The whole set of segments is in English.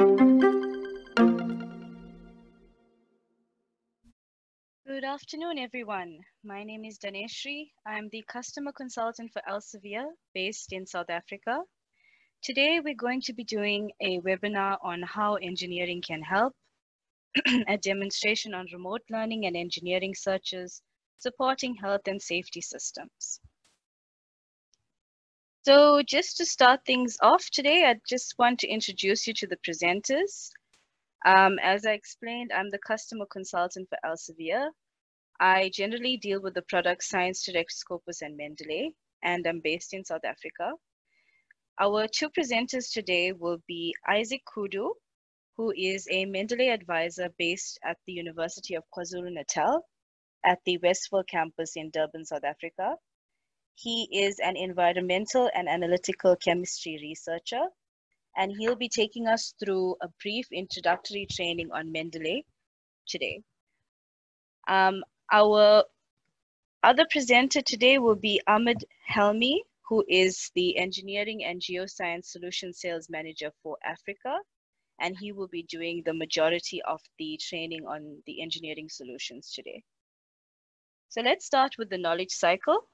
Good afternoon, everyone. My name is Daneshri. I'm the customer consultant for Elsevier based in South Africa. Today, we're going to be doing a webinar on how engineering can help, a demonstration on remote learning and engineering searches, supporting health and safety systems. So just to start things off today, I just want to introduce you to the presenters. Um, as I explained, I'm the customer consultant for Elsevier. I generally deal with the product Science Direct, Scopus, and Mendeley, and I'm based in South Africa. Our two presenters today will be Isaac Kudu, who is a Mendeley advisor based at the University of KwaZulu-Natal at the Westville campus in Durban, South Africa. He is an environmental and analytical chemistry researcher and he'll be taking us through a brief introductory training on Mendeley today. Um, our other presenter today will be Ahmed Helmi, who is the Engineering and Geoscience Solution Sales Manager for Africa, and he will be doing the majority of the training on the engineering solutions today. So let's start with the knowledge cycle.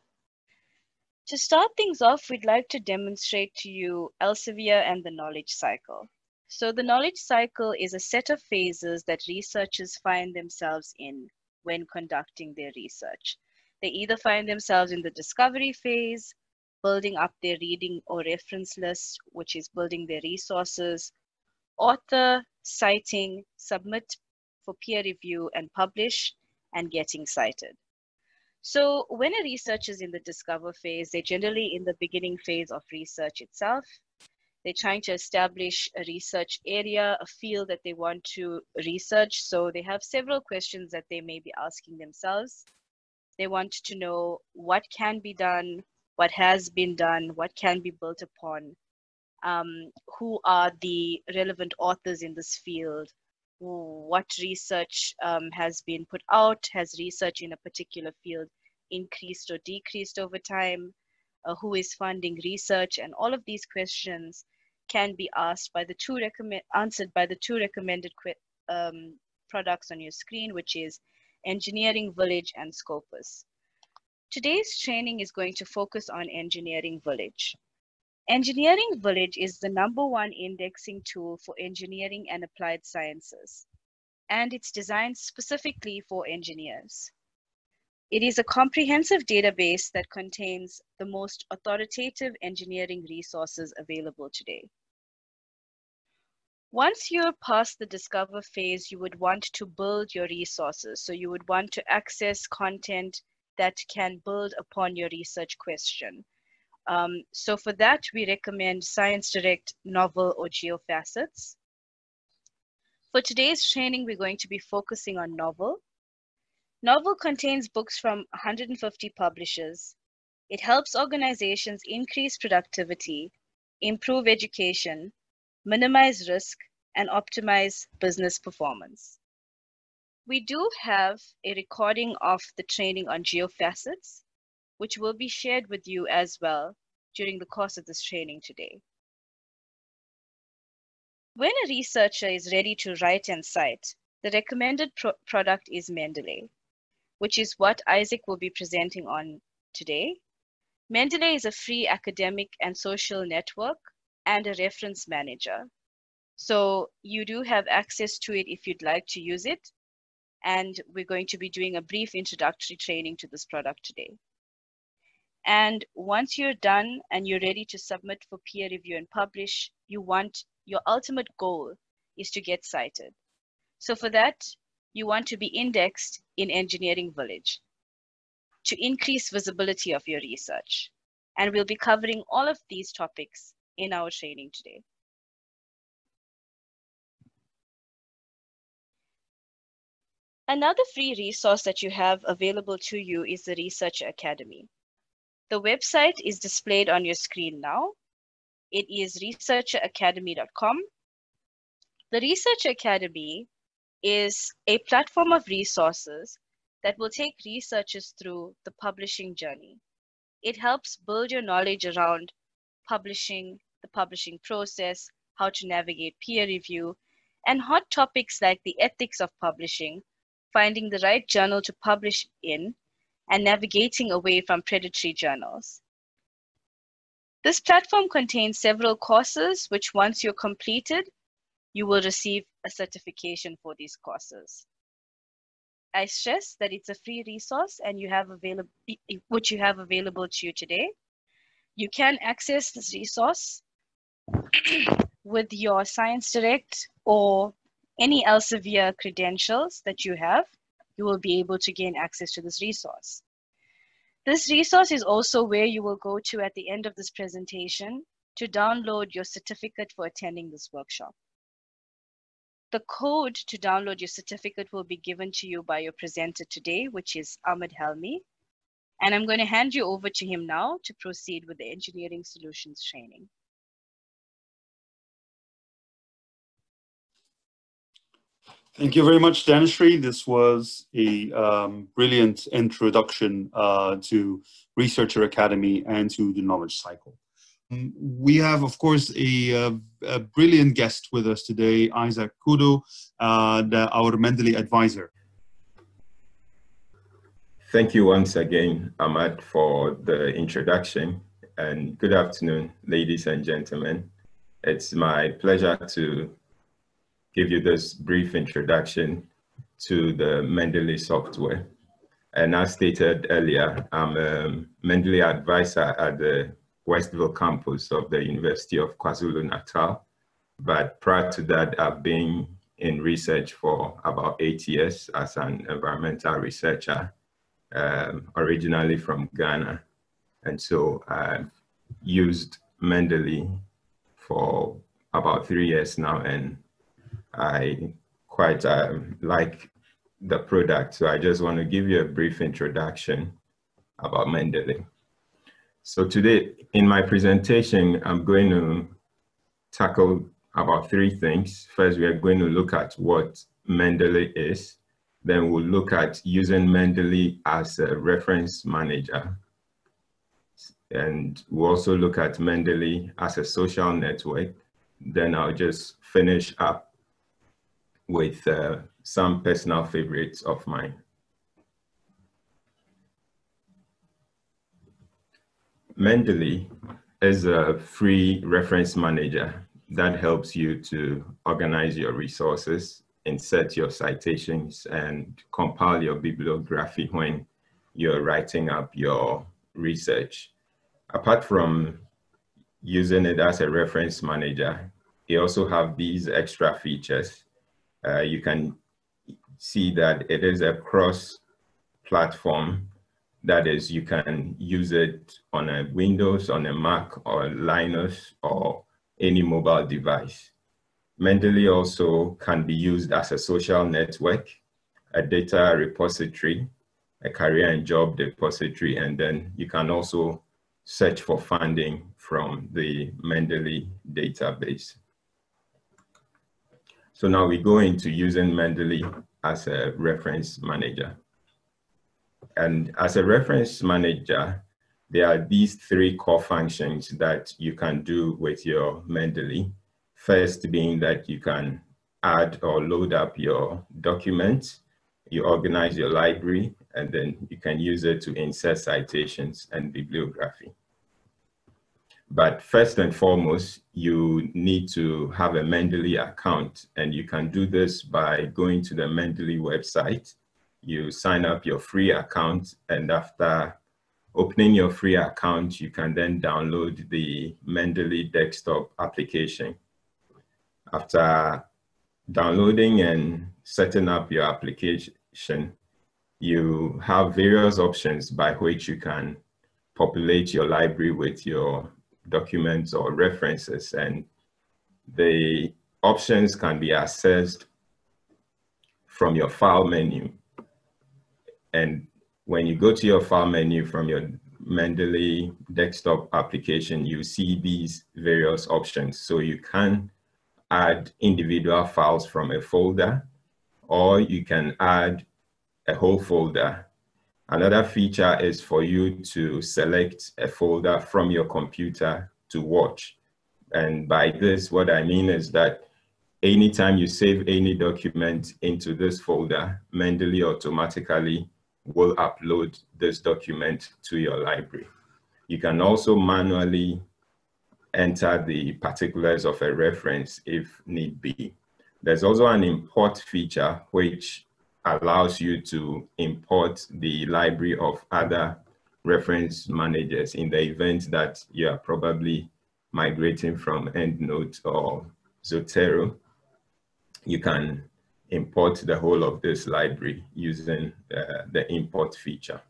To start things off, we'd like to demonstrate to you Elsevier and the knowledge cycle. So the knowledge cycle is a set of phases that researchers find themselves in when conducting their research. They either find themselves in the discovery phase, building up their reading or reference list, which is building their resources, author, citing, submit for peer review and publish, and getting cited. So when a researcher is in the discover phase, they're generally in the beginning phase of research itself. They're trying to establish a research area, a field that they want to research. So they have several questions that they may be asking themselves. They want to know what can be done, what has been done, what can be built upon, um, who are the relevant authors in this field, what research um, has been put out, has research in a particular field increased or decreased over time, uh, who is funding research, and all of these questions can be asked by the two recommend answered by the two recommended um, products on your screen, which is Engineering Village and Scopus. Today's training is going to focus on Engineering Village. Engineering Village is the number one indexing tool for engineering and applied sciences, and it's designed specifically for engineers. It is a comprehensive database that contains the most authoritative engineering resources available today. Once you're past the discover phase, you would want to build your resources. So you would want to access content that can build upon your research question. Um, so for that, we recommend Science Direct, Knovel, or GeoFacets. For today's training, we're going to be focusing on Knovel. Knovel contains books from 150 publishers. It helps organizations increase productivity, improve education, minimize risk, and optimize business performance. We do have a recording of the training on GeoFacets, which will be shared with you as well during the course of this training today. When a researcher is ready to write and cite, the recommended pro product is Mendeley, which is what Isaac will be presenting on today. Mendeley is a free academic and social network and a reference manager. So you do have access to it if you'd like to use it. And we're going to be doing a brief introductory training to this product today. And once you're done and you're ready to submit for peer review and publish, you want your ultimate goal is to get cited. So for that, you want to be indexed in Engineering Village to increase visibility of your research. And we'll be covering all of these topics in our training today. Another free resource that you have available to you is the Research Academy. The website is displayed on your screen now. It is researcheracademy.com. The Research Academy is a platform of resources that will take researchers through the publishing journey. It helps build your knowledge around publishing, the publishing process, how to navigate peer review, and hot topics like the ethics of publishing, finding the right journal to publish in, and navigating away from predatory journals. This platform contains several courses, which once you're completed, you will receive a certification for these courses. I stress that it's a free resource and you have available, which you have available to you today. You can access this resource with your Science Direct or any Elsevier credentials that you have, you will be able to gain access to this resource. This resource is also where you will go to at the end of this presentation to download your certificate for attending this workshop. The code to download your certificate will be given to you by your presenter today, which is Ahmed Helmi. And I'm going to hand you over to him now to proceed with the engineering solutions training. Thank you very much, Danashree. This was a um, brilliant introduction uh, to Researcher Academy and to the Knowledge Cycle. Um, we have, of course, a, a, brilliant guest with us today, Isaac Kudo, uh, the, our Mendeley advisor. Thank you once again, Ahmed, for the introduction. And good afternoon, ladies and gentlemen. It's my pleasure to give you this brief introduction to the Mendeley software. And as stated earlier, I'm a Mendeley advisor at the Westville campus of the University of KwaZulu-Natal. But prior to that, I've been in research for about eight years as an environmental researcher, um, originally from Ghana. And so I've used Mendeley for about three years now and I quite um, like the product. So I just want to give you a brief introduction about Mendeley. So today in my presentation, I'm going to tackle about three things. First, we are going to look at what Mendeley is. Then we'll look at using Mendeley as a reference manager. And we'll also look at Mendeley as a social network. Then I'll just finish up with uh, some personal favorites of mine. Mendeley is a free reference manager that helps you to organize your resources, insert your citations, and compile your bibliography when you're writing up your research. Apart from using it as a reference manager, you also have these extra features uh, you can see that it is a cross platform. That is, you can use it on a Windows, on a Mac, or Linux, or any mobile device. Mendeley also can be used as a social network, a data repository, a career and job depository, and then you can also search for funding from the Mendeley database. So now we go into using Mendeley as a reference manager. And as a reference manager, there are these three core functions that you can do with your Mendeley. First being that you can add or load up your documents, you organize your library, and then you can use it to insert citations and bibliography. But first and foremost, you need to have a Mendeley account, and you can do this by going to the Mendeley website. You sign up your free account, and after opening your free account, you can then download the Mendeley desktop application. After downloading and setting up your application, you have various options by which you can populate your library with your documents or references and the options can be accessed from your file menu. And when you go to your file menu from your Mendeley desktop application, you see these various options. So you can add individual files from a folder, or you can add a whole folder Another feature is for you to select a folder from your computer to watch. And by this, what I mean is that anytime you save any document into this folder, Mendeley automatically will upload this document to your library. You can also manually enter the particulars of a reference if need be. There's also an import feature which allows you to import the library of other reference managers in the event that you are probably migrating from EndNote or Zotero. You can import the whole of this library using uh, the import feature.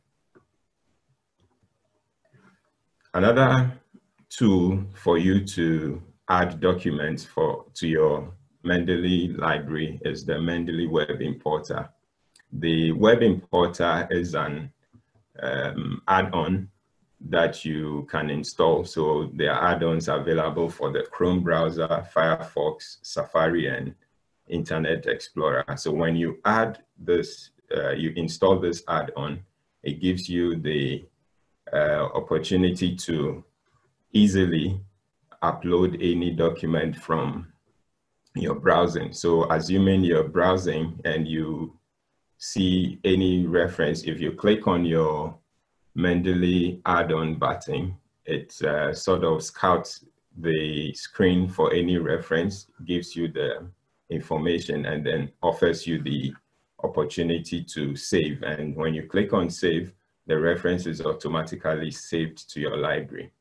Another tool for you to add documents for to your Mendeley library is the Mendeley Web Importer. The Web Importer is an um, add-on that you can install. So there are add-ons available for the Chrome browser, Firefox, Safari, and Internet Explorer. So when you add this, uh, you install this add-on, it gives you the uh, opportunity to easily upload any document from your browsing. So assuming you're browsing and you see any reference, if you click on your Mendeley add-on button, it uh, sort of scouts the screen for any reference, gives you the information and then offers you the opportunity to save. And when you click on save, the reference is automatically saved to your library.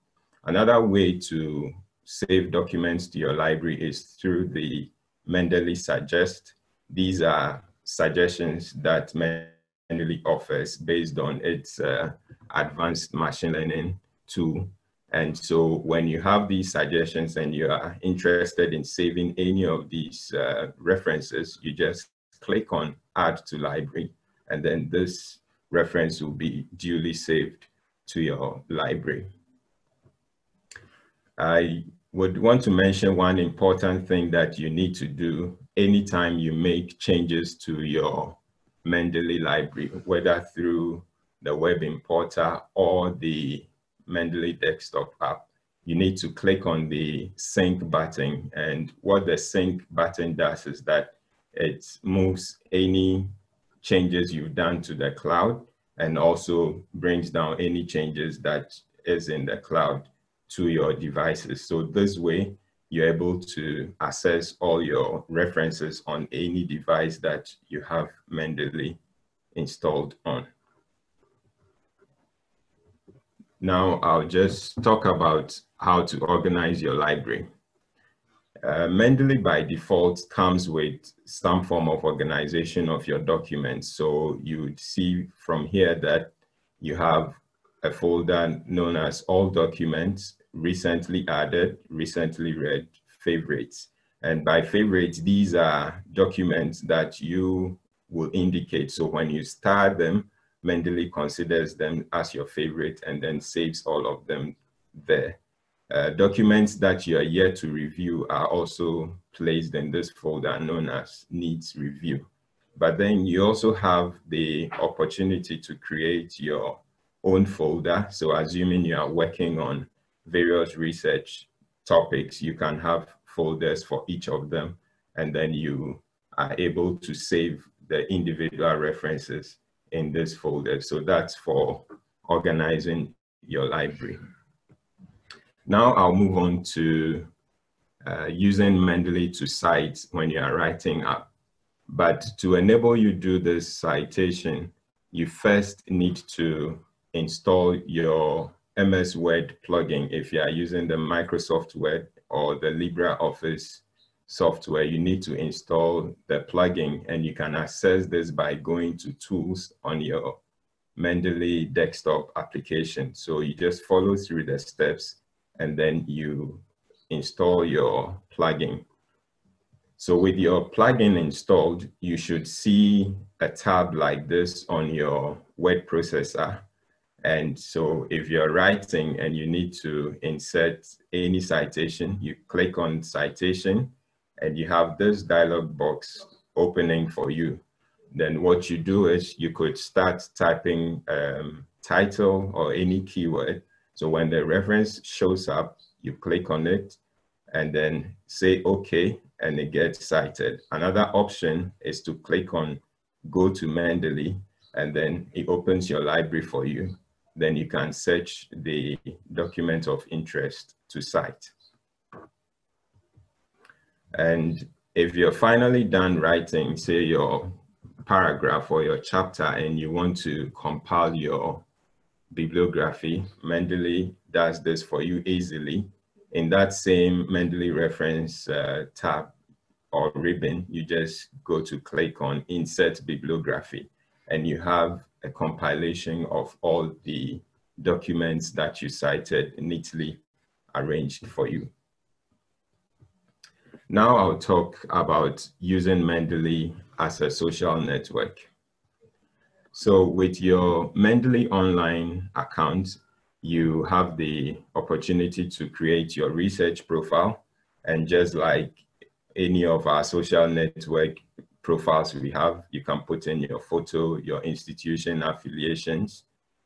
Another way to save documents to your library is through the Mendeley Suggest. These are suggestions that Mendeley offers based on its uh, advanced machine learning tool and so when you have these suggestions and you are interested in saving any of these uh, references, you just click on add to library and then this reference will be duly saved to your library. I would want to mention one important thing that you need to do anytime you make changes to your Mendeley library, whether through the web importer or the Mendeley desktop app, you need to click on the sync button. And what the sync button does is that it moves any changes you've done to the cloud and also brings down any changes that is in the cloud to your devices. So this way, you're able to access all your references on any device that you have Mendeley installed on. Now I'll just talk about how to organize your library. Uh, Mendeley by default comes with some form of organization of your documents. So you would see from here that you have a folder known as all documents, recently added, recently read, favorites. And by favorites, these are documents that you will indicate. So when you start them, Mendeley considers them as your favorite and then saves all of them there. Uh, documents that you are yet to review are also placed in this folder known as needs review. But then you also have the opportunity to create your own folder. So assuming you are working on various research topics, you can have folders for each of them, and then you are able to save the individual references in this folder. So that's for organizing your library. Now I'll move on to uh, using Mendeley to cite when you are writing up. But to enable you do this citation, you first need to install your MS Word plugin if you are using the Microsoft Word or the LibreOffice software, you need to install the plugin and you can access this by going to tools on your Mendeley desktop application. So you just follow through the steps and then you install your plugin. So with your plugin installed, you should see a tab like this on your word processor. And so if you're writing and you need to insert any citation, you click on citation and you have this dialog box opening for you, then what you do is you could start typing um, title or any keyword. So when the reference shows up, you click on it and then say okay, and it gets cited. Another option is to click on go to Mendeley, and then it opens your library for you. Then you can search the document of interest to cite. And if you're finally done writing, say your paragraph or your chapter and you want to compile your bibliography, Mendeley does this for you easily. In that same Mendeley reference uh, tab or ribbon, you just go to click on insert bibliography and you have a compilation of all the documents that you cited neatly arranged for you. Now I'll talk about using Mendeley as a social network. So with your Mendeley online account, you have the opportunity to create your research profile. And just like any of our social network profiles we have, you can put in your photo, your institution affiliations,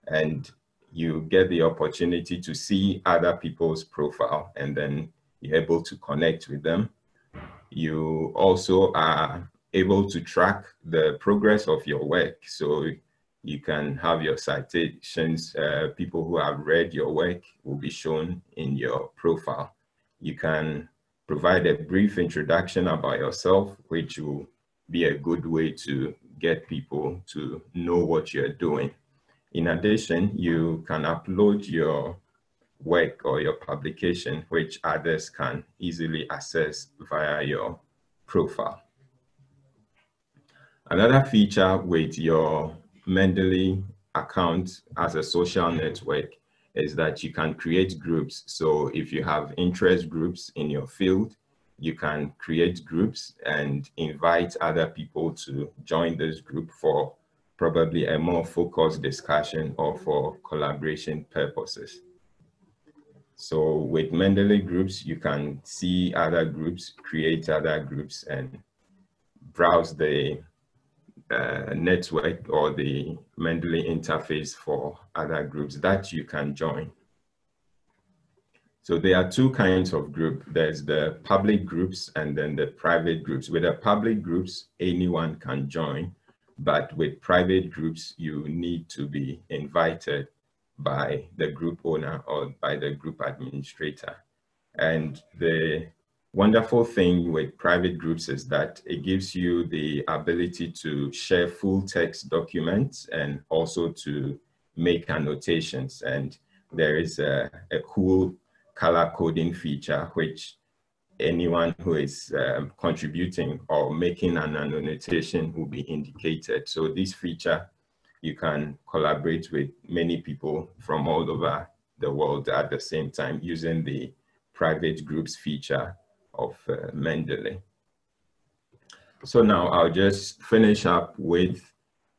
and you get the opportunity to see other people's profile and then you're able to connect with them you also are able to track the progress of your work. So you can have your citations, uh, people who have read your work will be shown in your profile. You can provide a brief introduction about yourself, which will be a good way to get people to know what you're doing. In addition, you can upload your work or your publication, which others can easily access via your profile. Another feature with your Mendeley account as a social network is that you can create groups. So if you have interest groups in your field, you can create groups and invite other people to join this group for probably a more focused discussion or for collaboration purposes. So with Mendeley groups, you can see other groups, create other groups and browse the uh, network or the Mendeley interface for other groups that you can join. So there are two kinds of group. There's the public groups and then the private groups. With the public groups, anyone can join, but with private groups, you need to be invited by the group owner or by the group administrator. And the wonderful thing with private groups is that it gives you the ability to share full text documents and also to make annotations. And there is a, a cool color coding feature which anyone who is um, contributing or making an annotation will be indicated. So this feature you can collaborate with many people from all over the world at the same time using the private groups feature of uh, Mendeley. So now I'll just finish up with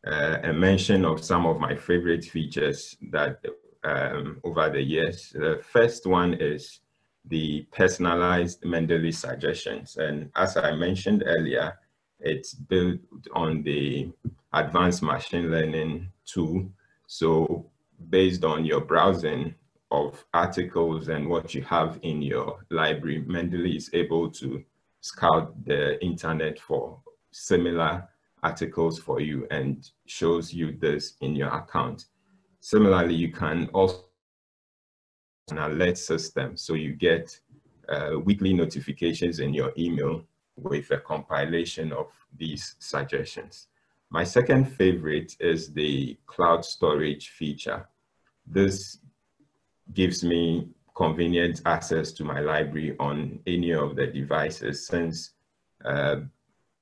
uh, a mention of some of my favorite features that um, over the years. The first one is the personalized Mendeley suggestions. And as I mentioned earlier, it's built on the advanced machine learning tool. So based on your browsing of articles and what you have in your library, Mendeley is able to scout the internet for similar articles for you and shows you this in your account. Similarly, you can also an alert system. So you get uh, weekly notifications in your email with a compilation of these suggestions. My second favorite is the cloud storage feature. This gives me convenient access to my library on any of the devices since uh,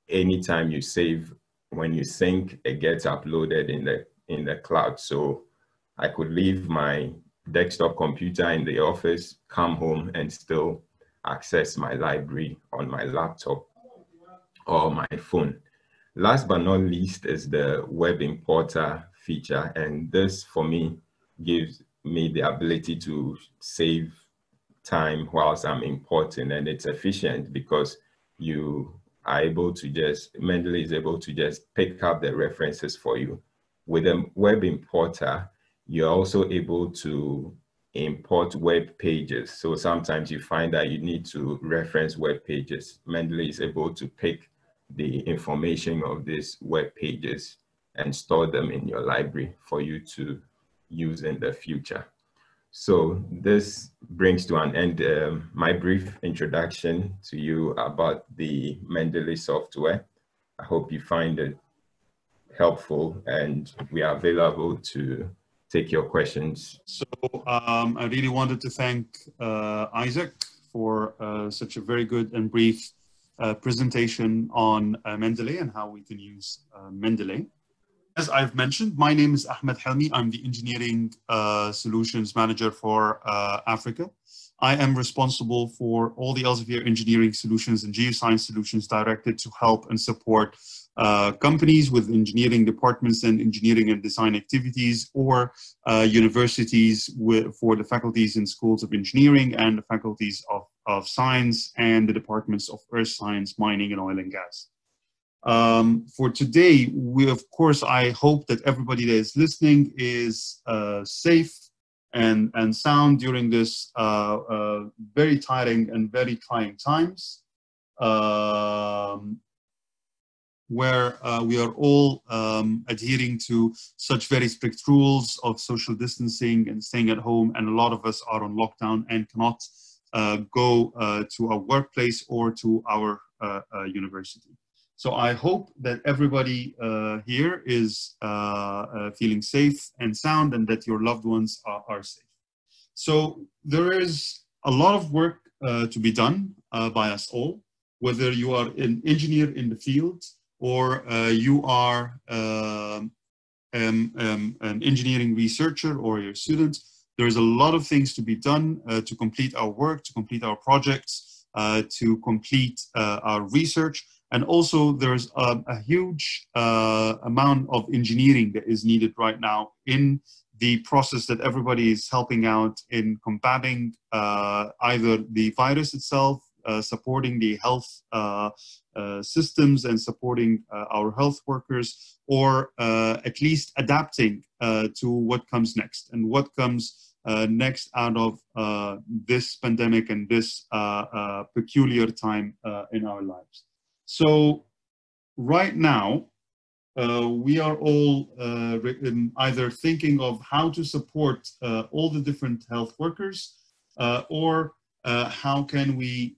anytime you save, when you sync, it gets uploaded in the, in the cloud. So I could leave my desktop computer in the office, come home and still access my library on my laptop or my phone. Last but not least is the web importer feature. And this for me gives me the ability to save time whilst I'm importing and it's efficient because you are able to just, Mendeley is able to just pick up the references for you. With a web importer, you're also able to import web pages. So sometimes you find that you need to reference web pages. Mendeley is able to pick the information of these web pages and store them in your library for you to use in the future. So this brings to an end um, my brief introduction to you about the Mendeley software. I hope you find it helpful and we are available to take your questions. So um, I really wanted to thank uh, Isaac for uh, such a very good and brief uh, presentation on uh, Mendeley and how we can use uh, Mendeley. As I've mentioned, my name is Ahmed Helmi. I'm the Engineering uh, Solutions Manager for Africa. I am responsible for all the Elsevier engineering solutions and geoscience solutions directed to help and support uh, companies with engineering departments and engineering and design activities or uh, universities with, for the faculties and schools of engineering and the faculties of, of science and the departments of earth science, mining and oil and gas. Um, for today, we of course, I hope that everybody that is listening is uh, safe and, and sound during this uh, uh, very tiring and very trying times. Um, where uh, we are all um, adhering to such very strict rules of social distancing and staying at home, and a lot of us are on lockdown and cannot uh, go uh, to our workplace or to our uh, uh, university. So I hope that everybody uh, here is feeling safe and sound and that your loved ones are, are safe. So there is a lot of work to be done by us all, whether you are an engineer in the field, or uh, you are um, um, um, an engineering researcher or your student, there's a lot of things to be done uh, to complete our work, to complete our projects, uh, to complete uh, our research. And also there's a, a huge uh, amount of engineering that is needed right now in the process that everybody is helping out in combating uh, either the virus itself uh, supporting the health uh, uh, systems and supporting our health workers, or at least adapting to what comes next and what comes next out of this pandemic and this peculiar time in our lives. So right now, uh, we are all uh, either thinking of how to support uh, all the different health workers or how can we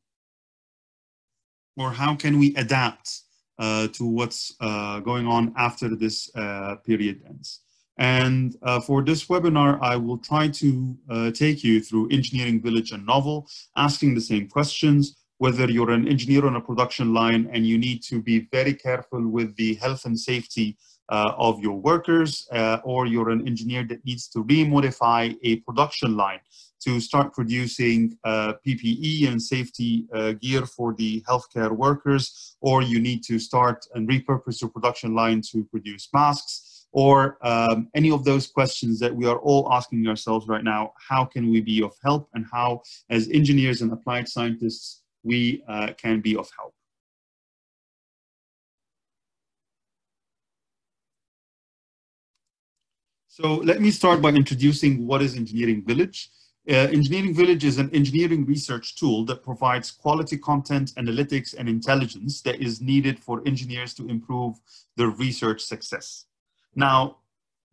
or how can we adapt uh, to what's uh, going on after this uh, period ends. And uh, for this webinar, I will try to uh, take you through Engineering Village and Knovel, asking the same questions, whether you're an engineer on a production line and you need to be very careful with the health and safety uh, of your workers, or you're an engineer that needs to remodify a production line to start producing uh, PPE and safety uh, gear for the healthcare workers, or you need to start and repurpose your production line to produce masks, or um, any of those questions that we are all asking ourselves right now, how can we be of help and how, as engineers and applied scientists, we uh, can be of help. So let me start by introducing what is Engineering Village. Uh, Engineering Village is an engineering research tool that provides quality content, analytics, and intelligence that is needed for engineers to improve their research success. Now,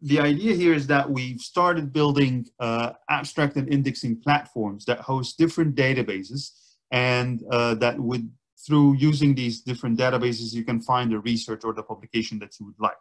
the idea here is that we've started building uh, abstract and indexing platforms that host different databases and uh, that would, through using these different databases, you can find the research or the publication that you would like.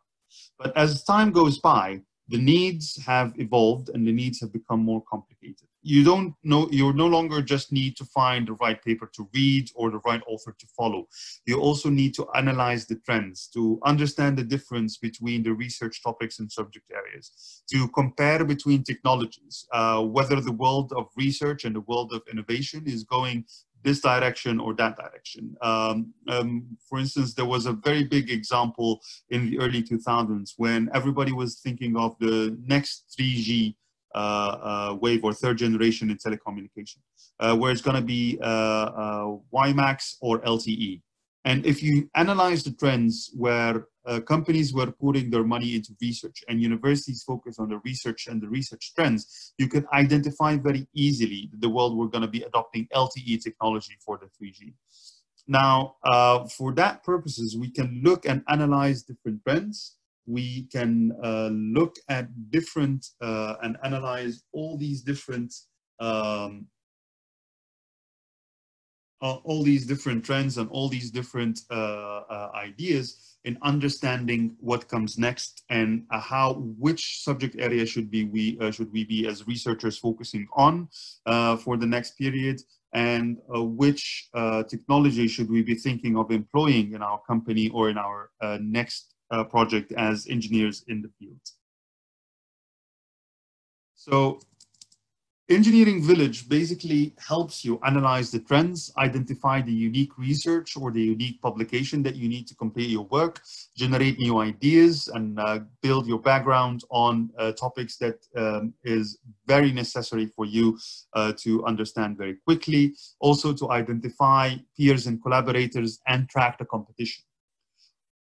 But as time goes by, the needs have evolved and the needs have become more complicated you don't know you no longer just need to find the right paper to read or the right author to follow you also need to analyze the trends to understand the difference between the research topics and subject areas to compare between technologies uh, whether the world of research and the world of innovation is going this direction or that direction. Um, um, for instance, there was a very big example in the early 2000s when everybody was thinking of the next 3G uh, uh, wave or third generation in telecommunication, uh, where it's going to be WiMAX or LTE. And if you analyze the trends where uh, companies were putting their money into research and universities focus on the research and the research trends, you can identify very easily that the world we're going to be adopting LTE technology for the 3G. Now, uh, for that purposes, we can look and analyze different trends. We can uh, look at different uh, and analyze all these different um, all these different trends and all these different uh, uh, ideas in understanding what comes next and uh, how which subject area should be we should we be as researchers focusing on for the next period and uh, which uh, technology should we be thinking of employing in our company or in our uh, next uh, project as engineers in the field. So Engineering Village basically helps you analyze the trends, identify the unique research or the unique publication that you need to complete your work, generate new ideas, and uh, build your background on uh, topics that um, is very necessary for you uh, to understand very quickly. Also to identify peers and collaborators and track the competition.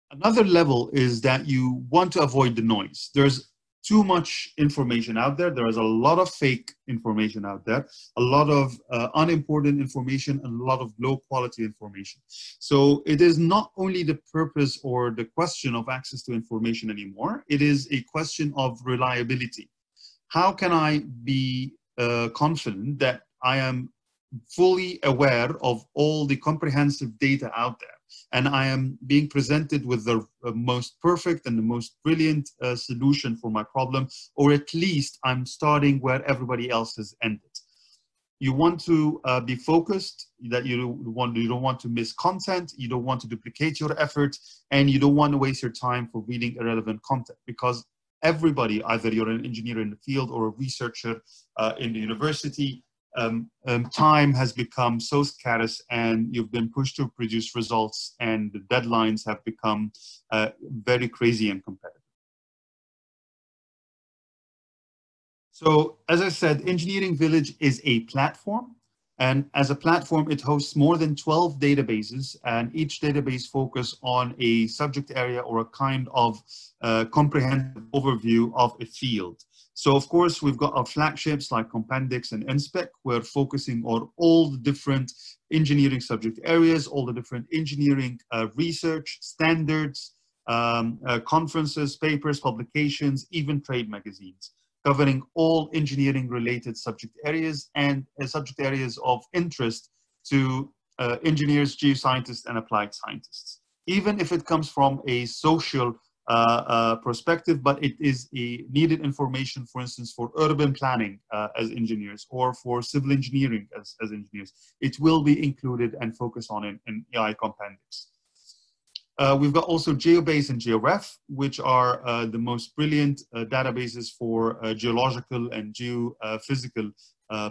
Another level is that you want to avoid the noise. There's too much information out there. There is a lot of fake information out there, a lot of uh, unimportant information, and a lot of low quality information. So it is not only the purpose or the question of access to information anymore, it is a question of reliability. How can I be uh, confident that I am fully aware of all the comprehensive data out there? And I am being presented with the uh, most perfect and the most brilliant uh, solution for my problem, or at least I'm starting where everybody else has ended. You want to uh, be focused, that you don't, want, you don't want to miss content, you don't want to duplicate your effort, and you don't want to waste your time for reading irrelevant content because everybody, either you're an engineer in the field or a researcher uh, in the university, um, um, time has become so scarce and you've been pushed to produce results and the deadlines have become uh, very crazy and competitive. So as I said, Engineering Village is a platform and as a platform, it hosts more than 12 databases and each database focus on a subject area or a kind of uh, comprehensive overview of a field. So of course, we've got our flagships like Compendex and Inspec. We're focusing on all the different engineering subject areas, all the different engineering uh, research, standards, um, uh, conferences, papers, publications, even trade magazines, covering all engineering related subject areas and uh, subject areas of interest to uh, engineers, geoscientists, and applied scientists. Even if it comes from a social perspective, but it is a needed information, for instance, for urban planning uh, as engineers or for civil engineering as, as engineers. It will be included and focused on in, in Ei Compendex. Uh, we've got also GeoBase and GeoRef, which are uh, the most brilliant uh, databases for geological and geophysical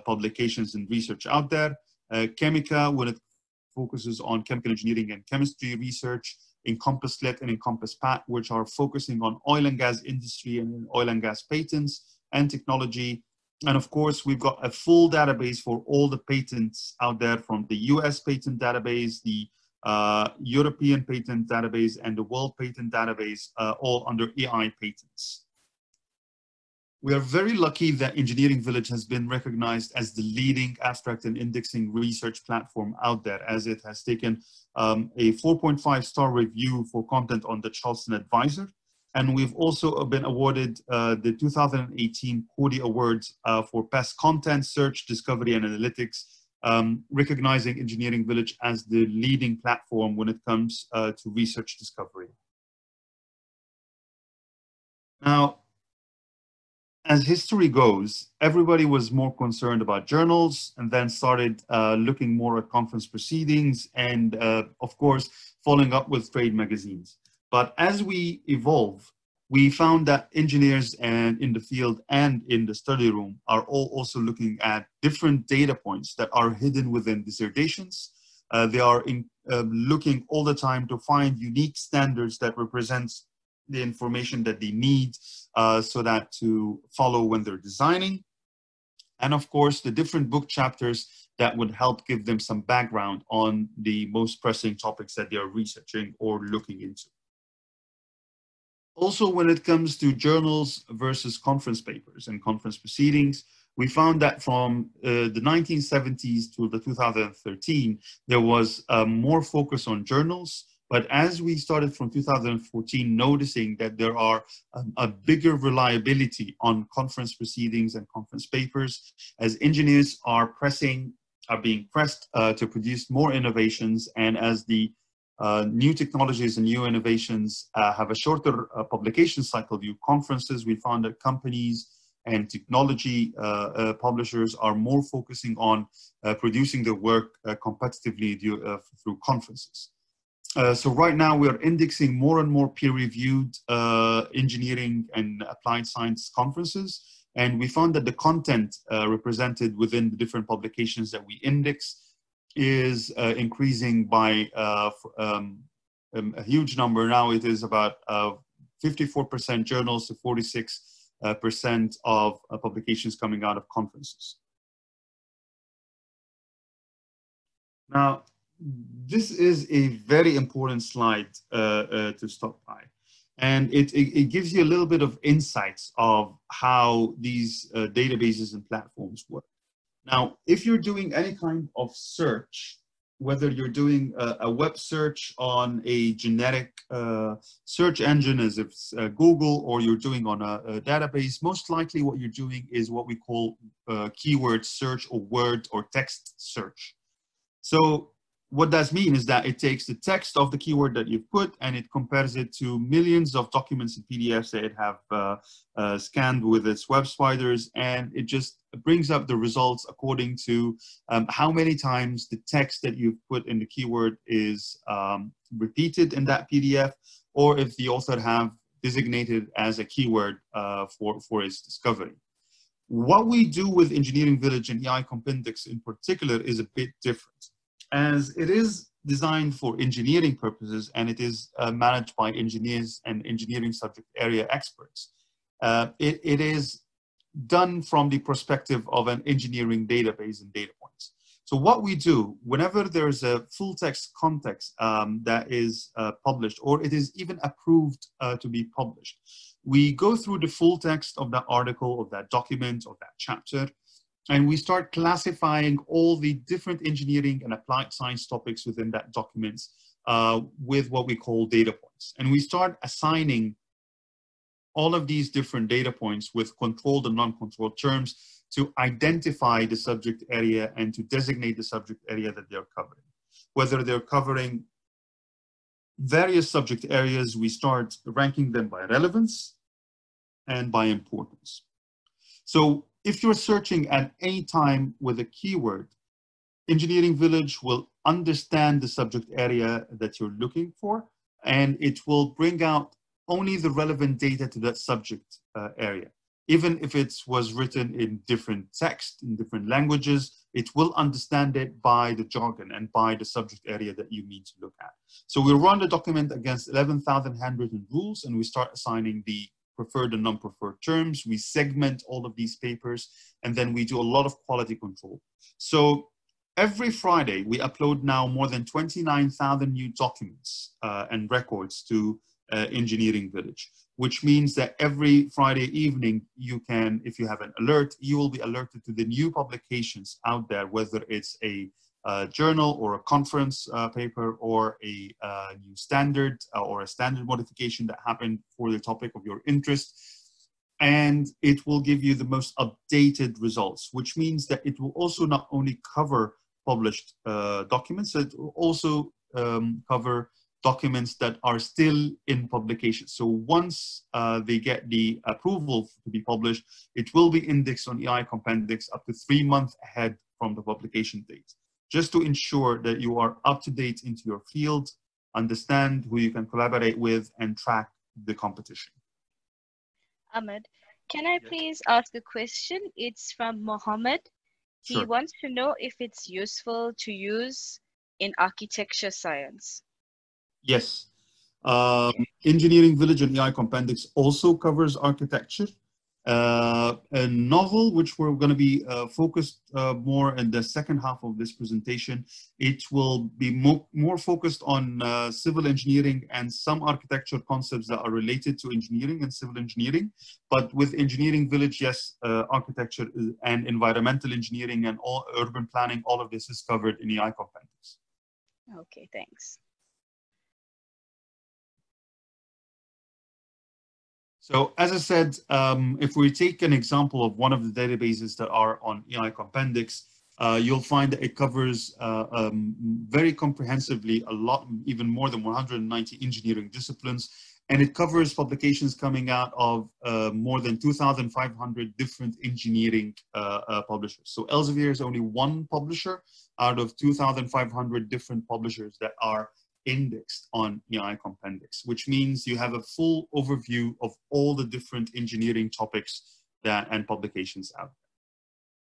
publications and research out there. Chimica, when it focuses on chemical engineering and chemistry research, Encompass Lit and Encompass Pat, which are focusing on oil and gas industry and oil and gas patents and technology. And of course, we've got a full database for all the patents out there from the US patent database, the uh, European patent database, and the world patent database, uh, all under Ei patents. We are very lucky that Engineering Village has been recognized as the leading abstract and indexing research platform out there, as it has taken um, a 4.5 star review for content on the Charleston Advisor. And we've also been awarded uh, the 2018 CODiE Awards uh, for Best Content, Search, Discovery, and Analytics, um, recognizing Engineering Village as the leading platform when it comes uh, to research discovery. Now, as history goes, everybody was more concerned about journals and then started uh, looking more at conference proceedings and, uh, of course, following up with trade magazines. But as we evolve, we found that engineers and in the field and in the study room are all also looking at different data points that are hidden within dissertations. Uh, they are in, uh, looking all the time to find unique standards that represents the information that they need uh, so that to follow when they're designing. And of course, the different book chapters that would help give them some background on the most pressing topics that they are researching or looking into. Also, when it comes to journals versus conference papers and conference proceedings, we found that from uh, the 1970s to the 2013, there was uh, more focus on journals. But as we started from 2014, noticing that there are um, a bigger reliability on conference proceedings and conference papers, as engineers are pressing, are being pressed uh, to produce more innovations, and as the uh, new technologies and new innovations uh, have a shorter uh, publication cycle view conferences. We found that companies and technology uh, uh, publishers are more focusing on producing their work competitively due, through conferences. So right now we are indexing more and more peer-reviewed engineering and applied science conferences. And we found that the content represented within the different publications that we index is uh, increasing by uh, um, um, a huge number. Now it is about 54% uh, journals to 46 uh, percent of uh, publications coming out of conferences. Now, this is a very important slide uh, to stop by. And it, it, it, gives you a little bit of insights of how these databases and platforms work. Now, if you're doing any kind of search, whether you're doing a, a web search on a generic uh, search engine as if uh, Google or you're doing on a, a, database, most likely what you're doing is what we call uh, keyword search or word or text search. So what does mean is that it takes the text of the keyword that you've put and it compares it to millions of documents and PDFs that it have uh, uh, scanned with its web spiders and it just brings up the results according to um, how many times the text that you've put in the keyword is um, repeated in that PDF or if the author have designated as a keyword uh, for, for its discovery. What we do with Engineering Village and EI Compendex in particular is a bit different as it is designed for engineering purposes and it is uh, managed by engineers and engineering subject area experts. Uh, it, it is done from the perspective of an engineering database and data points. So what we do, whenever there's a full text context um, that is uh, published, or it is even approved uh, to be published, we go through the full text of that article, of that document, of that chapter, and we start classifying all the different engineering and applied science topics within that document uh, with what we call data points. And we start assigning all of these different data points with controlled and non-controlled terms to identify the subject area and to designate the subject area that they're covering. Whether they're covering various subject areas, we start ranking them by relevance and by importance. So if you're searching at any time with a keyword, Engineering Village will understand the subject area that you're looking for, and it will bring out only the relevant data to that subject uh, area. Even if it was written in different text, in different languages, it will understand it by the jargon and by the subject area that you need to look at. So we run the document against 11,000 handwritten rules, and we start assigning the preferred and non-preferred terms. We segment all of these papers, and then we do a lot of quality control. So every Friday, we upload now more than 29,000 new documents uh, and records to uh, Engineering Village, which means that every Friday evening, you can, if you have an alert, you will be alerted to the new publications out there, whether it's a a journal or a conference uh, paper or a uh, new standard uh, or a standard modification that happened for the topic of your interest. And it will give you the most updated results, which means that it will also not only cover published uh, documents, it will also um, cover documents that are still in publication. So once uh, they get the approval to be published, it will be indexed on EI Compendex up to three months ahead from the publication date just to ensure that you are up to date into your field, understand who you can collaborate with, and track the competition. Ahmed, can I please ask a question? It's from Mohammed. He sure. wants to know if it's useful to use in architecture science. Yes. Um, Engineering Village and EI Compendex also covers architecture. Uh, a Knovel which we're going to be uh, focused uh, more in the second half of this presentation. It will be mo more focused on uh, civil engineering and some architecture concepts that are related to engineering and civil engineering. But with Engineering Village, yes, uh, architecture and environmental engineering and all urban planning, all of this is covered in the EI Compendex. Okay, thanks. So as I said, um, if we take an example of one of the databases that are on EI Compendex, uh, you'll find that it covers uh, um, very comprehensively a lot, even more than 190 engineering disciplines, and it covers publications coming out of uh, more than 2,500 different engineering uh, uh, publishers. So Elsevier is only one publisher out of 2,500 different publishers that are indexed on the EI Compendex, which means you have a full overview of all the different engineering topics that and publications out there.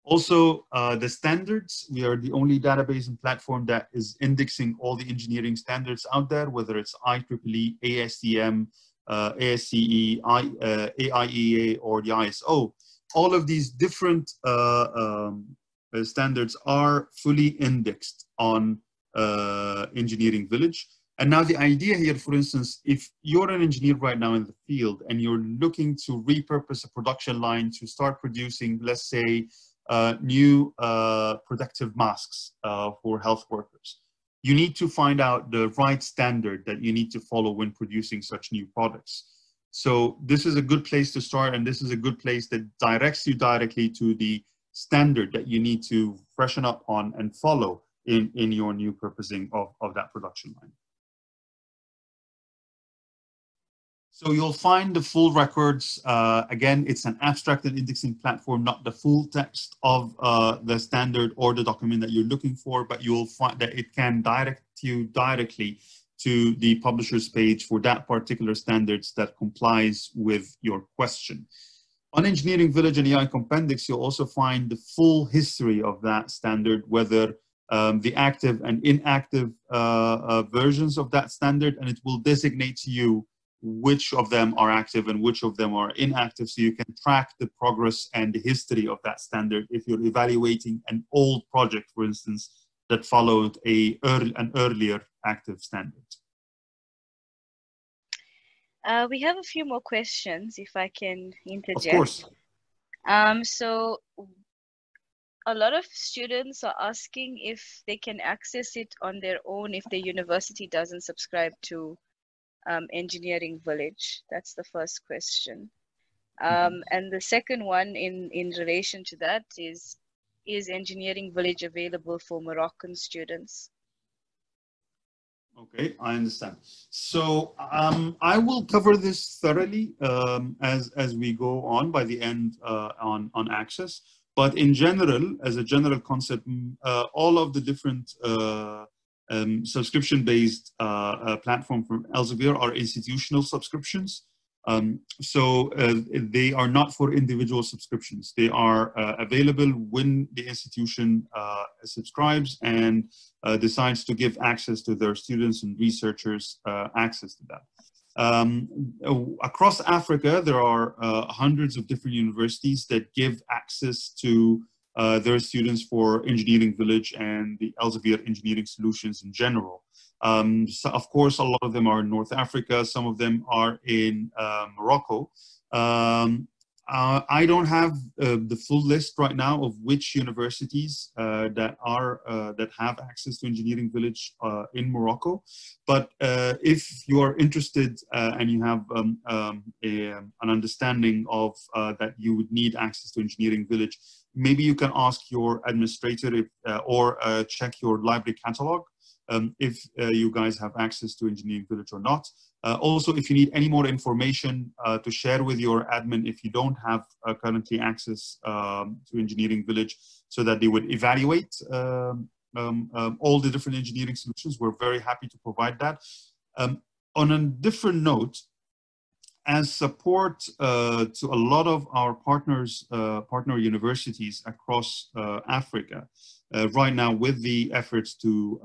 Also, uh, the standards, we are the only database and platform that is indexing all the engineering standards out there, whether it's IEEE, ASTM, uh, ASCE, I, uh, AIEA, or the ISO. All of these different uh, um, uh, standards are fully indexed on engineering village. And now the idea here, for instance, if you're an engineer right now in the field and you're looking to repurpose a production line to start producing, let's say, uh, new uh, protective masks uh, for health workers, you need to find out the right standard that you need to follow when producing such new products. So this is a good place to start, and this is a good place that directs you directly to the standard that you need to freshen up on and follow in, in your new purposing of, of that production line. So you'll find the full records. Uh, again, it's an abstracted indexing platform, not the full text of uh, the standard or the document that you're looking for, but you'll find that it can direct you directly to the publisher's page for that particular standards that complies with your question. On Engineering Village and EI Compendex, you'll also find the full history of that standard, whether um, the active and inactive uh, uh, versions of that standard, and it will designate to you which of them are active and which of them are inactive, so you can track the progress and the history of that standard if you're evaluating an old project, for instance, that followed a early, an earlier active standard. Uh, we have a few more questions, if I can interject. Of course. Um, so a lot of students are asking if they can access it on their own if the university doesn't subscribe to um, Engineering Village. That's the first question. Um, mm-hmm. And the second one in, in relation to that is, is Engineering Village available for Moroccan students? Okay, I understand. So um, I will cover this thoroughly um, as, as we go on by the end uh, on, on access. But in general, as a general concept, uh, all of the different uh, um, subscription-based uh, uh, platform from Elsevier are institutional subscriptions. Um, so uh, they are not for individual subscriptions. They are uh, available when the institution subscribes and decides to give access to their students and researchers access to that. Um, across Africa, there are uh, hundreds of different universities that give access to uh, their students for Engineering Village and the Elsevier Engineering Solutions in general. Um, so of course, a lot of them are in North Africa, some of them are in uh, Morocco. Um, uh, I don't have uh, the full list right now of which universities uh, that are uh, that have access to Engineering Village uh, in Morocco. But uh, if you are interested and you have um, um, a, an understanding of that you would need access to Engineering Village, maybe you can ask your administrator if, or check your library catalog um, if you guys have access to Engineering Village or not. Uh, also, if you need any more information uh, to share with your admin, if you don't have uh, currently access um, to Engineering Village, so that they would evaluate um, um, um all the different engineering solutions, we're very happy to provide that. Um, on a different note, as support uh, to a lot of our partners, uh, partner universities across uh, Africa, right now with the efforts to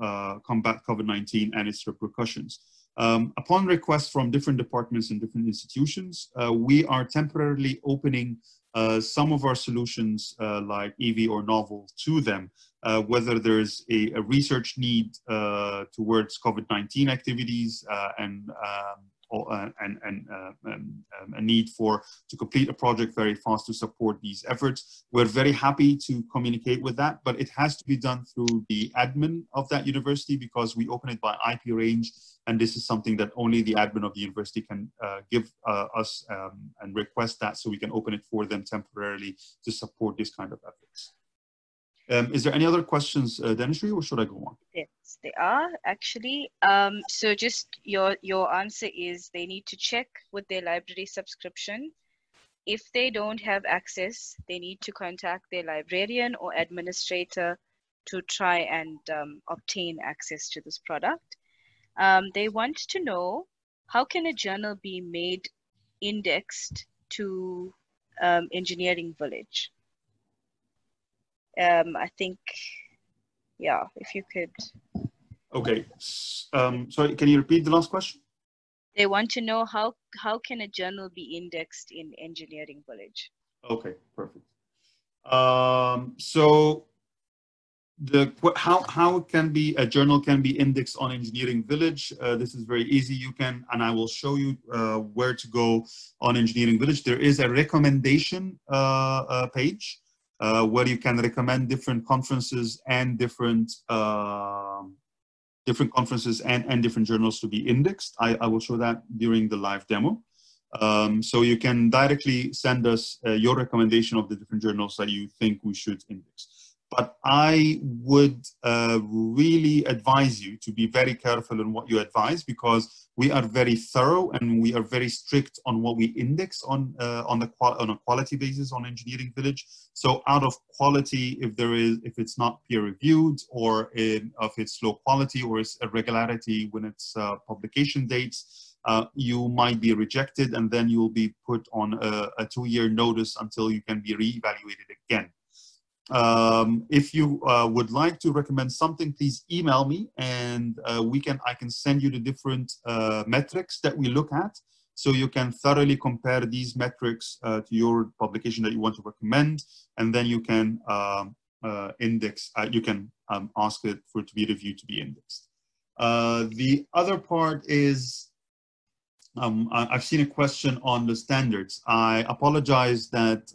combat COVID-19 and its repercussions, Um, upon request from different departments and different institutions, uh, we are temporarily opening uh, some of our solutions uh, like EV or Knovel to them, uh, whether there's a, a research need uh, towards COVID-19 activities uh, and um, uh, and, and uh, um, um, a need for to complete a project very fast to support these efforts. We're very happy to communicate with that, but it has to be done through the admin of that university because we open it by IP range, and this is something that only the admin of the university can uh, give uh, us um, and request that so we can open it for them temporarily to support this kind of efforts. Um, is there any other questions, uh, or should I go on? Yes, they are actually. Um, so just your your answer is they need to check with their library subscription. If they don't have access, they need to contact their librarian or administrator to try and um, obtain access to this product. Um, they want to know how can a journal be made indexed to um, Engineering Village? Um, I think, yeah, if you could. Okay. Um, sorry, can you repeat the last question? They want to know how how can a journal be indexed in Engineering Village? Okay, perfect. Um, so the how how can be a journal can be indexed on Engineering Village? Uh, this is very easy. You can, and I will show you uh, where to go on Engineering Village. There is a recommendation uh, uh page uh, where you can recommend different conferences and different uh, different conferences and, and different journals to be indexed. I, I will show that during the live demo. Um, so you can directly send us uh, your recommendation of the different journals that you think we should index. But I would uh, really advise you to be very careful in what you advise because we are very thorough and we are very strict on what we index on uh, on the on a quality basis on Engineering Village. So out of quality, if there is if it's not peer reviewed or in, if it's low quality or it's irregularity when it's uh, publication dates, uh, you might be rejected and then you will be put on a, a two-year notice until you can be reevaluated again. Um, if you uh, would like to recommend something, please email me and uh, we can, I can send you the different uh, metrics that we look at. So you can thoroughly compare these metrics uh, to your publication that you want to recommend. And then you can um, uh, index, uh, you can um, ask it for it to be reviewed to be indexed. the other part is, um, I've seen a question on the standards. I apologize that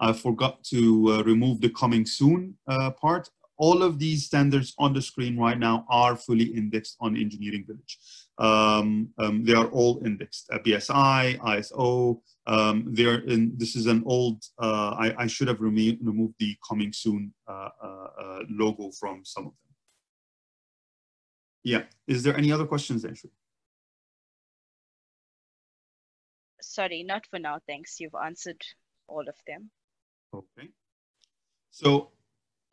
I forgot to uh, remove the coming soon uh, part. All of these standards on the screen right now are fully indexed on Engineering Village. Um, um, they are all indexed, uh, BSI, ISO. Um, they're in, this is an old, uh, I, I, should have remo removed the coming soon uh, uh, logo from some of them. Yeah, is there any other questions, Andrew? Sorry, not for now, thanks. You've answered all of them. Okay. So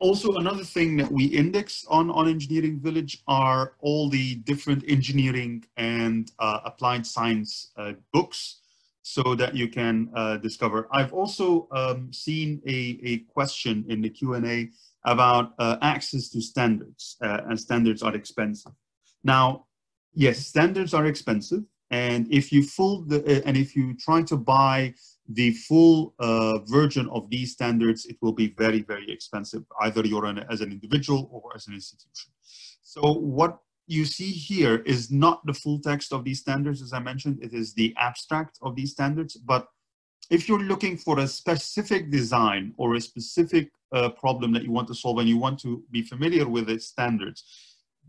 also another thing that we index on, on Engineering Village are all the different engineering and uh, applied science uh, books so that you can uh, discover. I've also um, seen a, a question in the Q&A about uh, access to standards uh, and standards are expensive. Now, yes, standards are expensive. And if you full the, uh, and if you try to buy the full uh, version of these standards, it will be very, very expensive, either you're an, as an individual or as an institution. So what you see here is not the full text of these standards, as I mentioned, it is the abstract of these standards. But if you're looking for a specific design or a specific uh, problem that you want to solve and you want to be familiar with its standards,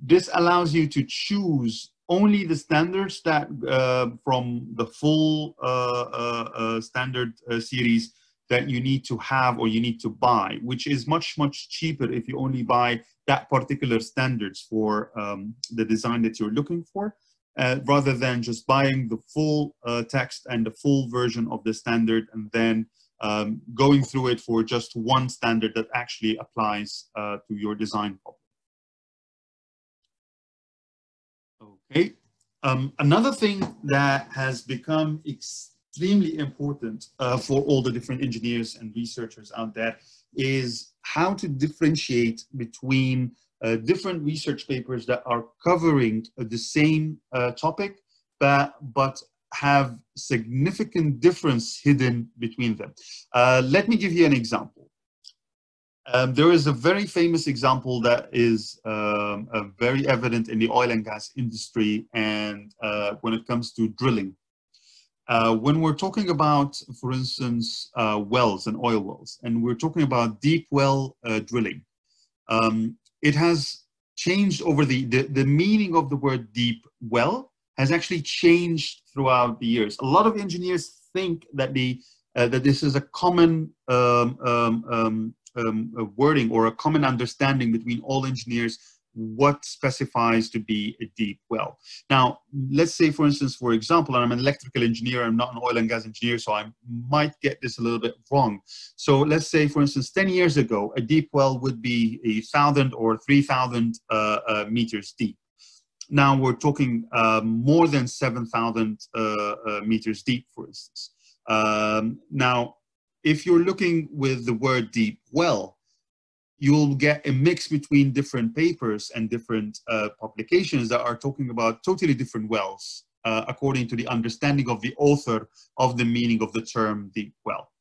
this allows you to choose only the standards that uh, from the full uh, uh, uh standard uh, series that you need to have or you need to buy, which is much, much cheaper if you only buy that particular standards for um, the design that you're looking for, rather than just buying the full text and the full version of the standard and then um, going through it for just one standard that actually applies to your design problem. Okay. Um, another thing that has become extremely important uh, for all the different engineers and researchers out there is how to differentiate between uh, different research papers that are covering the same uh, topic, but, but have significant difference hidden between them. Uh, let me give you an example. Um, there is a very famous example that is um, uh, very evident in the oil and gas industry and uh, when it comes to drilling. Uh, when we're talking about, for instance, uh, wells and oil wells, and we're talking about deep well uh, drilling, um, it has changed over the, the, the meaning of the word deep well has actually changed throughout the years. A lot of engineers think that the uh, that this is a common um, um, um, um wording or a common understanding between all engineers what specifies to be a deep well. Now, let's say, for instance, for example, I'm an electrical engineer, I'm not an oil and gas engineer, so I might get this a little bit wrong. So let's say, for instance, 10 years ago, a deep well would be a thousand or 3,000 uh, uh, meters deep. Now we're talking uh, more than 7,000 uh, uh, meters deep, for instance. Um, now, if you're looking with the word deep well, you'll get a mix between different papers and different uh, publications that are talking about totally different wells uh, according to the understanding of the author of the meaning of the term deep well.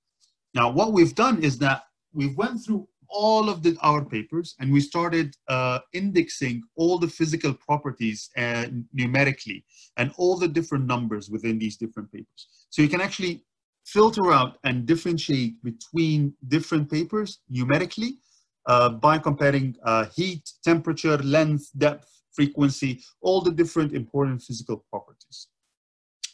Now, what we've done is that we've went through all of the, our papers and we started uh, indexing all the physical properties uh, numerically and all the different numbers within these different papers. So you can actually filter out and differentiate between different papers numerically uh, by comparing uh, heat, temperature, length, depth, frequency, all the different important physical properties.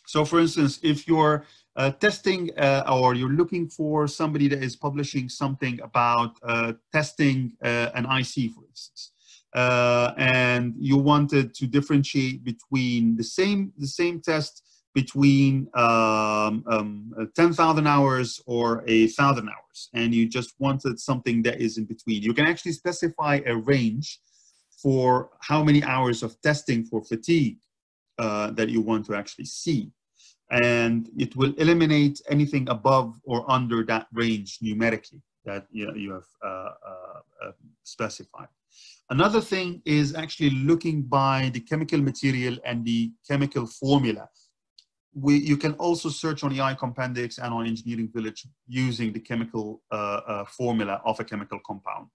So for instance, if you're uh, testing uh, or you're looking for somebody that is publishing something about uh, testing uh, an IC, for instance, and you wanted to differentiate between the same, the same test between um, um, 10,000 hours or a thousand hours, and you just wanted something that is in between. You can actually specify a range for how many hours of testing for fatigue uh, that you want to actually see. And it will eliminate anything above or under that range numerically that you, know, you have uh, uh, uh specified. Another thing is actually looking by the chemical material and the chemical formula we, you can also search on EI Compendex and on Engineering Village using the chemical uh, uh, formula of a chemical compound.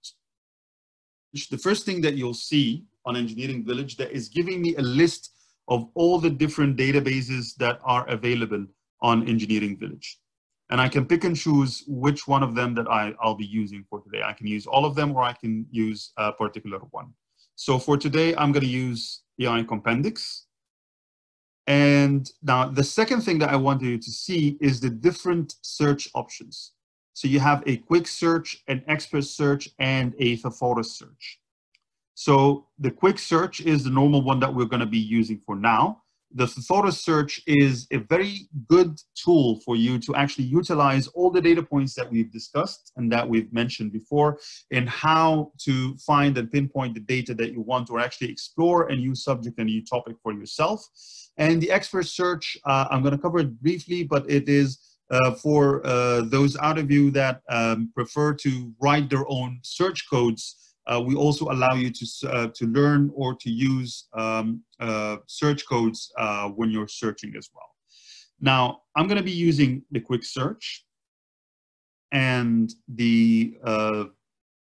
The first thing that you'll see on Engineering Village that is giving me a list of all the different databases that are available on Engineering Village. And I can pick and choose which one of them that I, I'll be using for today. I can use all of them or I can use a particular one. So for today, I'm gonna use EI Compendex. And now the second thing that I want you to see is the different search options. So you have a quick search, an expert search, and a thesaurus search. So the quick search is the normal one that we're gonna be using for now the thesaurus search is a very good tool for you to actually utilize all the data points that we've discussed and that we've mentioned before in how to find and pinpoint the data that you want or actually explore a new subject and a new topic for yourself. And the expert search, uh, I'm going to cover it briefly, but it is uh, for uh, those out of you that um, prefer to write their own search codes uh, we also allow you to, uh, to learn or to use um, uh, search codes uh, when you're searching as well. Now, I'm going to be using the quick search. And the uh,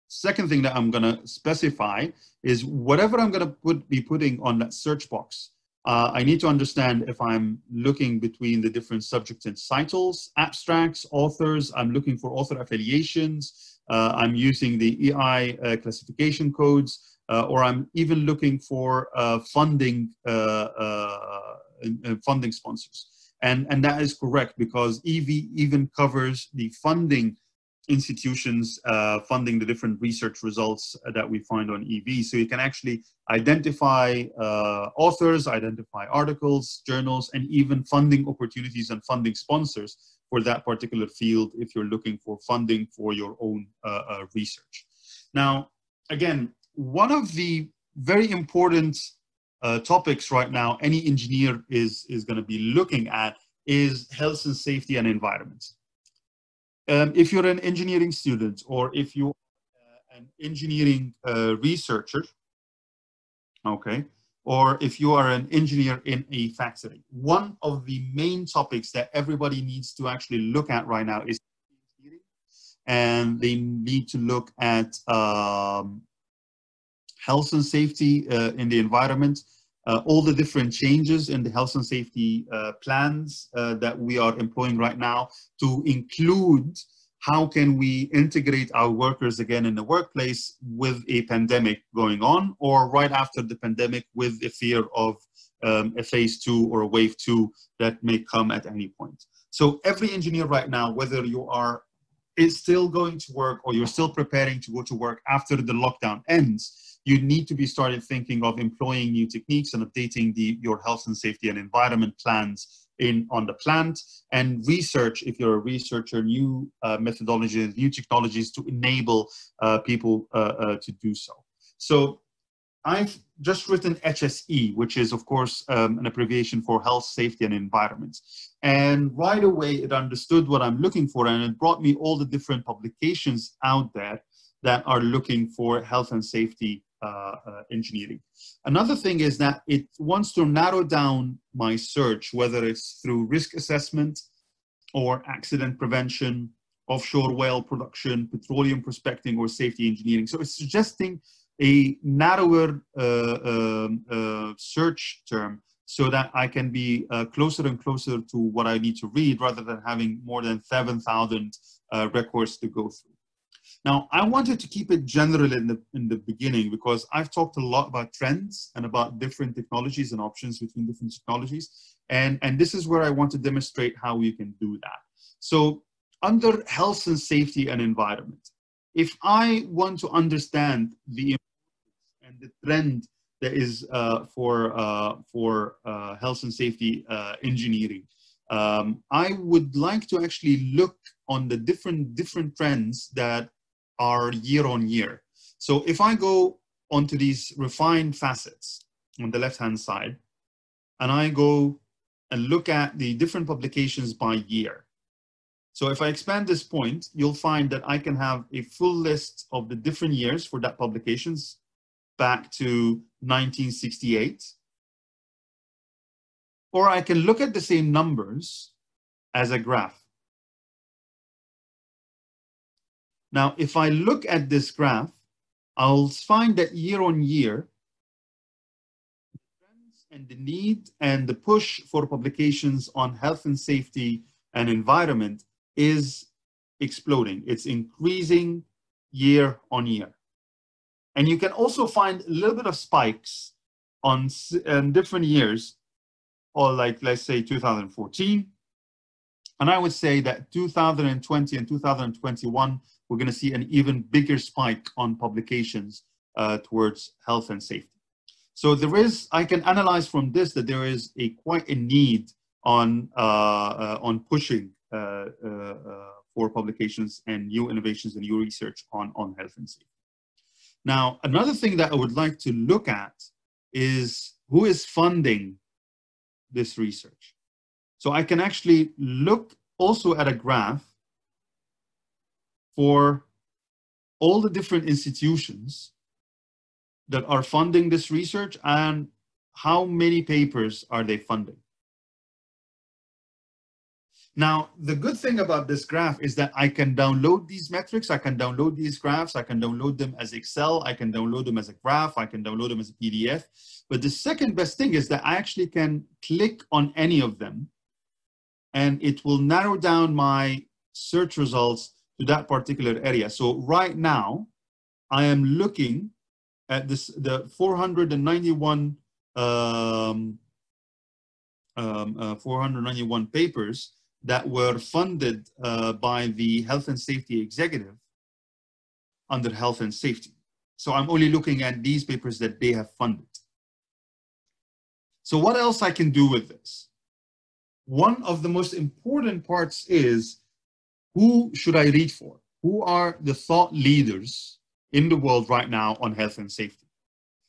second thing that I'm going to specify is whatever I'm going to put, be putting on that search box, uh, I need to understand if I'm looking between the different subjects and titles, abstracts, authors, I'm looking for author affiliations, I'm using the EI uh, classification codes, uh, or I'm even looking for funding funding sponsors. And, and that is correct because EV even covers the funding institutions uh, funding the different research results that we find on EV. So you can actually identify uh, authors, identify articles, journals, and even funding opportunities and funding sponsors for that particular field if you're looking for funding for your own uh, uh, research. Now, again, one of the very important uh, topics right now any engineer is, is going to be looking at is health and safety and environment. Um, if you're an engineering student or if you're uh, an engineering uh, researcher, okay? Or if you are an engineer in a factory. One of the main topics that everybody needs to actually look at right now is and they need to look at um, health and safety uh, in the environment, uh, all the different changes in the health and safety uh, plans uh, that we are employing right now to include how can we integrate our workers again in the workplace with a pandemic going on or right after the pandemic with the fear of um, a phase two or a wave two that may come at any point. So every engineer right now, whether you are is still going to work or you're still preparing to go to work after the lockdown ends, you need to be started thinking of employing new techniques and updating the, your health and safety and environment plans in on the plant and research if you're a researcher new uh, methodologies new technologies to enable uh, people uh, uh to do so. So i've just written hse which is of course um, an abbreviation for health safety and environment. And right away it understood what i'm looking for and it brought me all the different publications out there that are looking for health and safety engineering. Another thing is that it wants to narrow down my search, whether it's through risk assessment or accident prevention, offshore well production, petroleum prospecting, or safety engineering. So it's suggesting a narrower uh, um, uh, search term so that I can be uh, closer and closer to what I need to read rather than having more than 7,000 uh, records to go through. Now, I wanted to keep it general in the, in the beginning because I've talked a lot about trends and about different technologies and options between different technologies. And, and this is where I want to demonstrate how you can do that. So under health and safety and environment, if I want to understand the and the trend that is uh, for, uh, for uh, health and safety uh, engineering, um, I would like to actually look on the different different trends that are year on year. So if I go onto these refined facets on the left hand side, and I go and look at the different publications by year. So if I expand this point, you'll find that I can have a full list of the different years for that publications back to 1968. Or I can look at the same numbers as a graph. Now, if I look at this graph, I'll find that year on year, and the need and the push for publications on health and safety and environment is exploding. It's increasing year on year. And you can also find a little bit of spikes on, on um, different years, or like, let's say 2014. And I would say that 2020 and 2021 we're going to see an even bigger spike on publications uh, towards health and safety. So there is, I can analyze from this that there is a quite a need on, uh, uh, on pushing uh, uh, uh, for publications and new innovations and new research on, on health and safety. Now, another thing that I would like to look at is who is funding this research. So I can actually look also at a graph for all the different institutions that are funding this research and how many papers are they funding. Now, the good thing about this graph is that I can download these metrics, I can download these graphs, I can download them as Excel, I can download them as a graph, I can download them as a PDF. But the second best thing is that I actually can click on any of them and it will narrow down my search results to that particular area. So right now, I am looking at this the 491 um, um, uh, 491 papers that were funded uh, by the health and safety executive under health and safety. So I'm only looking at these papers that they have funded. So what else I can do with this? One of the most important parts is who should I read for? Who are the thought leaders in the world right now on health and safety?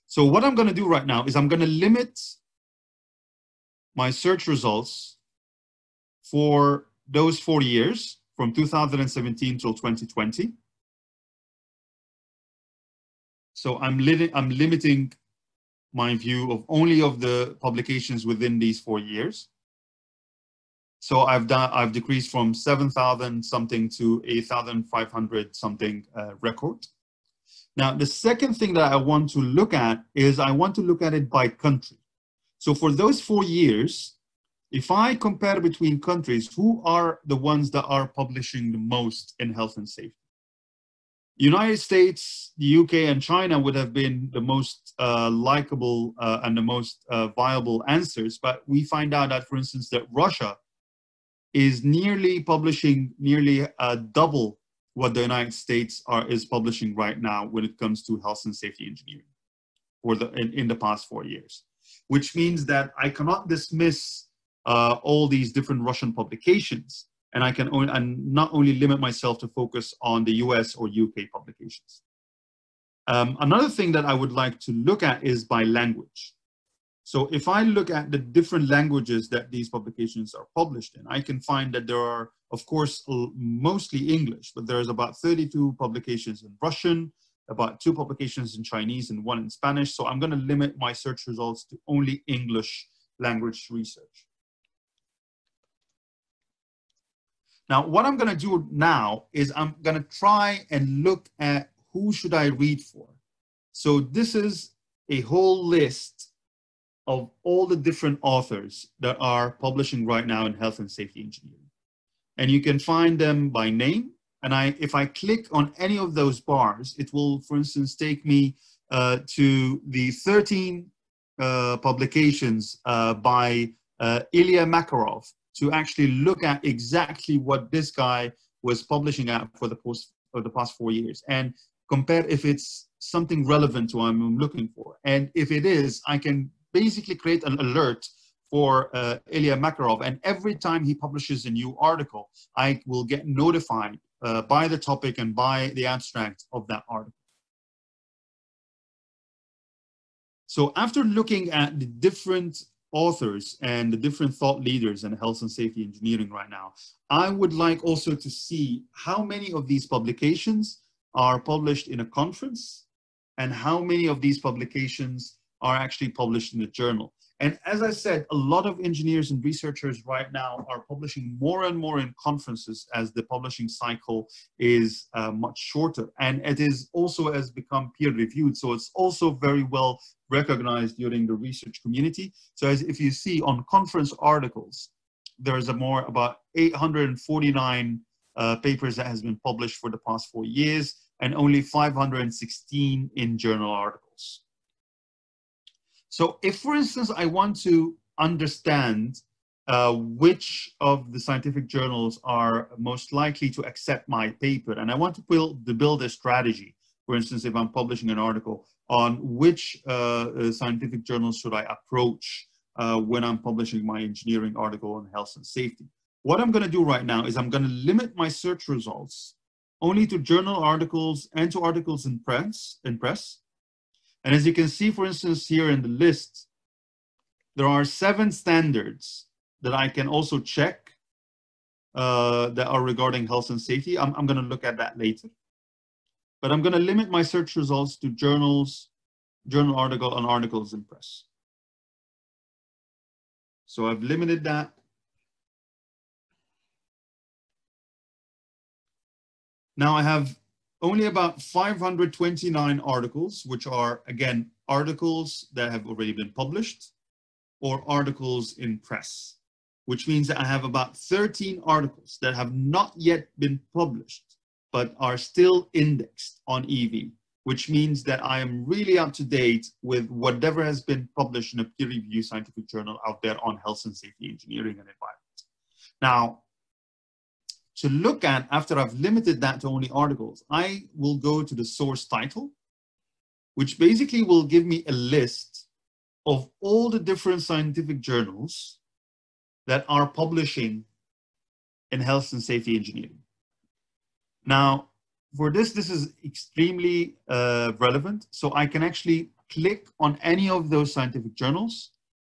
So what I'm going to do right now is I'm going to limit my search results for those four years from 2017 till 2020. So I'm, li I'm limiting my view of only of the publications within these four years. So I've done, I've decreased from 7,000 something to 8,500 something uh, record. Now, the second thing that I want to look at is I want to look at it by country. So for those four years, if I compare between countries, who are the ones that are publishing the most in health and safety? United States, the UK, and China would have been the most uh, likable uh, and the most uh, viable answers. But we find out that, for instance, that Russia is nearly publishing nearly uh, double what the United States are, is publishing right now when it comes to health and safety engineering for the, in, in the past four years, which means that I cannot dismiss uh, all these different Russian publications and I can only, and not only limit myself to focus on the US or UK publications. Um, another thing that I would like to look at is by language. So if I look at the different languages that these publications are published in, I can find that there are, of course, mostly English, but there's about 32 publications in Russian, about two publications in Chinese and one in Spanish. So I'm gonna limit my search results to only English language research. Now, what I'm gonna do now is I'm gonna try and look at who should I read for. So this is a whole list of all the different authors that are publishing right now in health and safety engineering. And you can find them by name. And I, if I click on any of those bars, it will, for instance, take me uh, to the 13 uh, publications uh, by uh, Ilya Makarov to actually look at exactly what this guy was publishing at for the, post, for the past four years and compare if it's something relevant to what I'm looking for. And if it is, I can basically create an alert for uh, Ilya Makarov. And every time he publishes a new article, I will get notified uh, by the topic and by the abstract of that article. So after looking at the different authors and the different thought leaders in health and safety engineering right now, I would like also to see how many of these publications are published in a conference and how many of these publications are actually published in the journal. And as I said, a lot of engineers and researchers right now are publishing more and more in conferences as the publishing cycle is uh, much shorter. And it is also has become peer reviewed. So it's also very well recognized during the research community. So as if you see on conference articles, there's a more about 849 uh, papers that has been published for the past four years and only 516 in journal articles. So if, for instance, I want to understand uh, which of the scientific journals are most likely to accept my paper, and I want to build, to build a strategy, for instance, if I'm publishing an article on which uh, uh, scientific journals should I approach uh, when I'm publishing my engineering article on health and safety. What I'm going to do right now is I'm going to limit my search results only to journal articles and to articles in press, in press and as you can see, for instance, here in the list, there are seven standards that I can also check uh, that are regarding health and safety. I'm, I'm going to look at that later. But I'm going to limit my search results to journals, journal article, and articles in press. So I've limited that. Now I have only about 529 articles, which are, again, articles that have already been published or articles in press, which means that I have about 13 articles that have not yet been published, but are still indexed on EV, which means that I am really up to date with whatever has been published in a peer-reviewed scientific journal out there on health and safety engineering and environment. Now, to look at after I've limited that to only articles, I will go to the source title, which basically will give me a list of all the different scientific journals that are publishing in health and safety engineering. Now, for this, this is extremely uh, relevant. So I can actually click on any of those scientific journals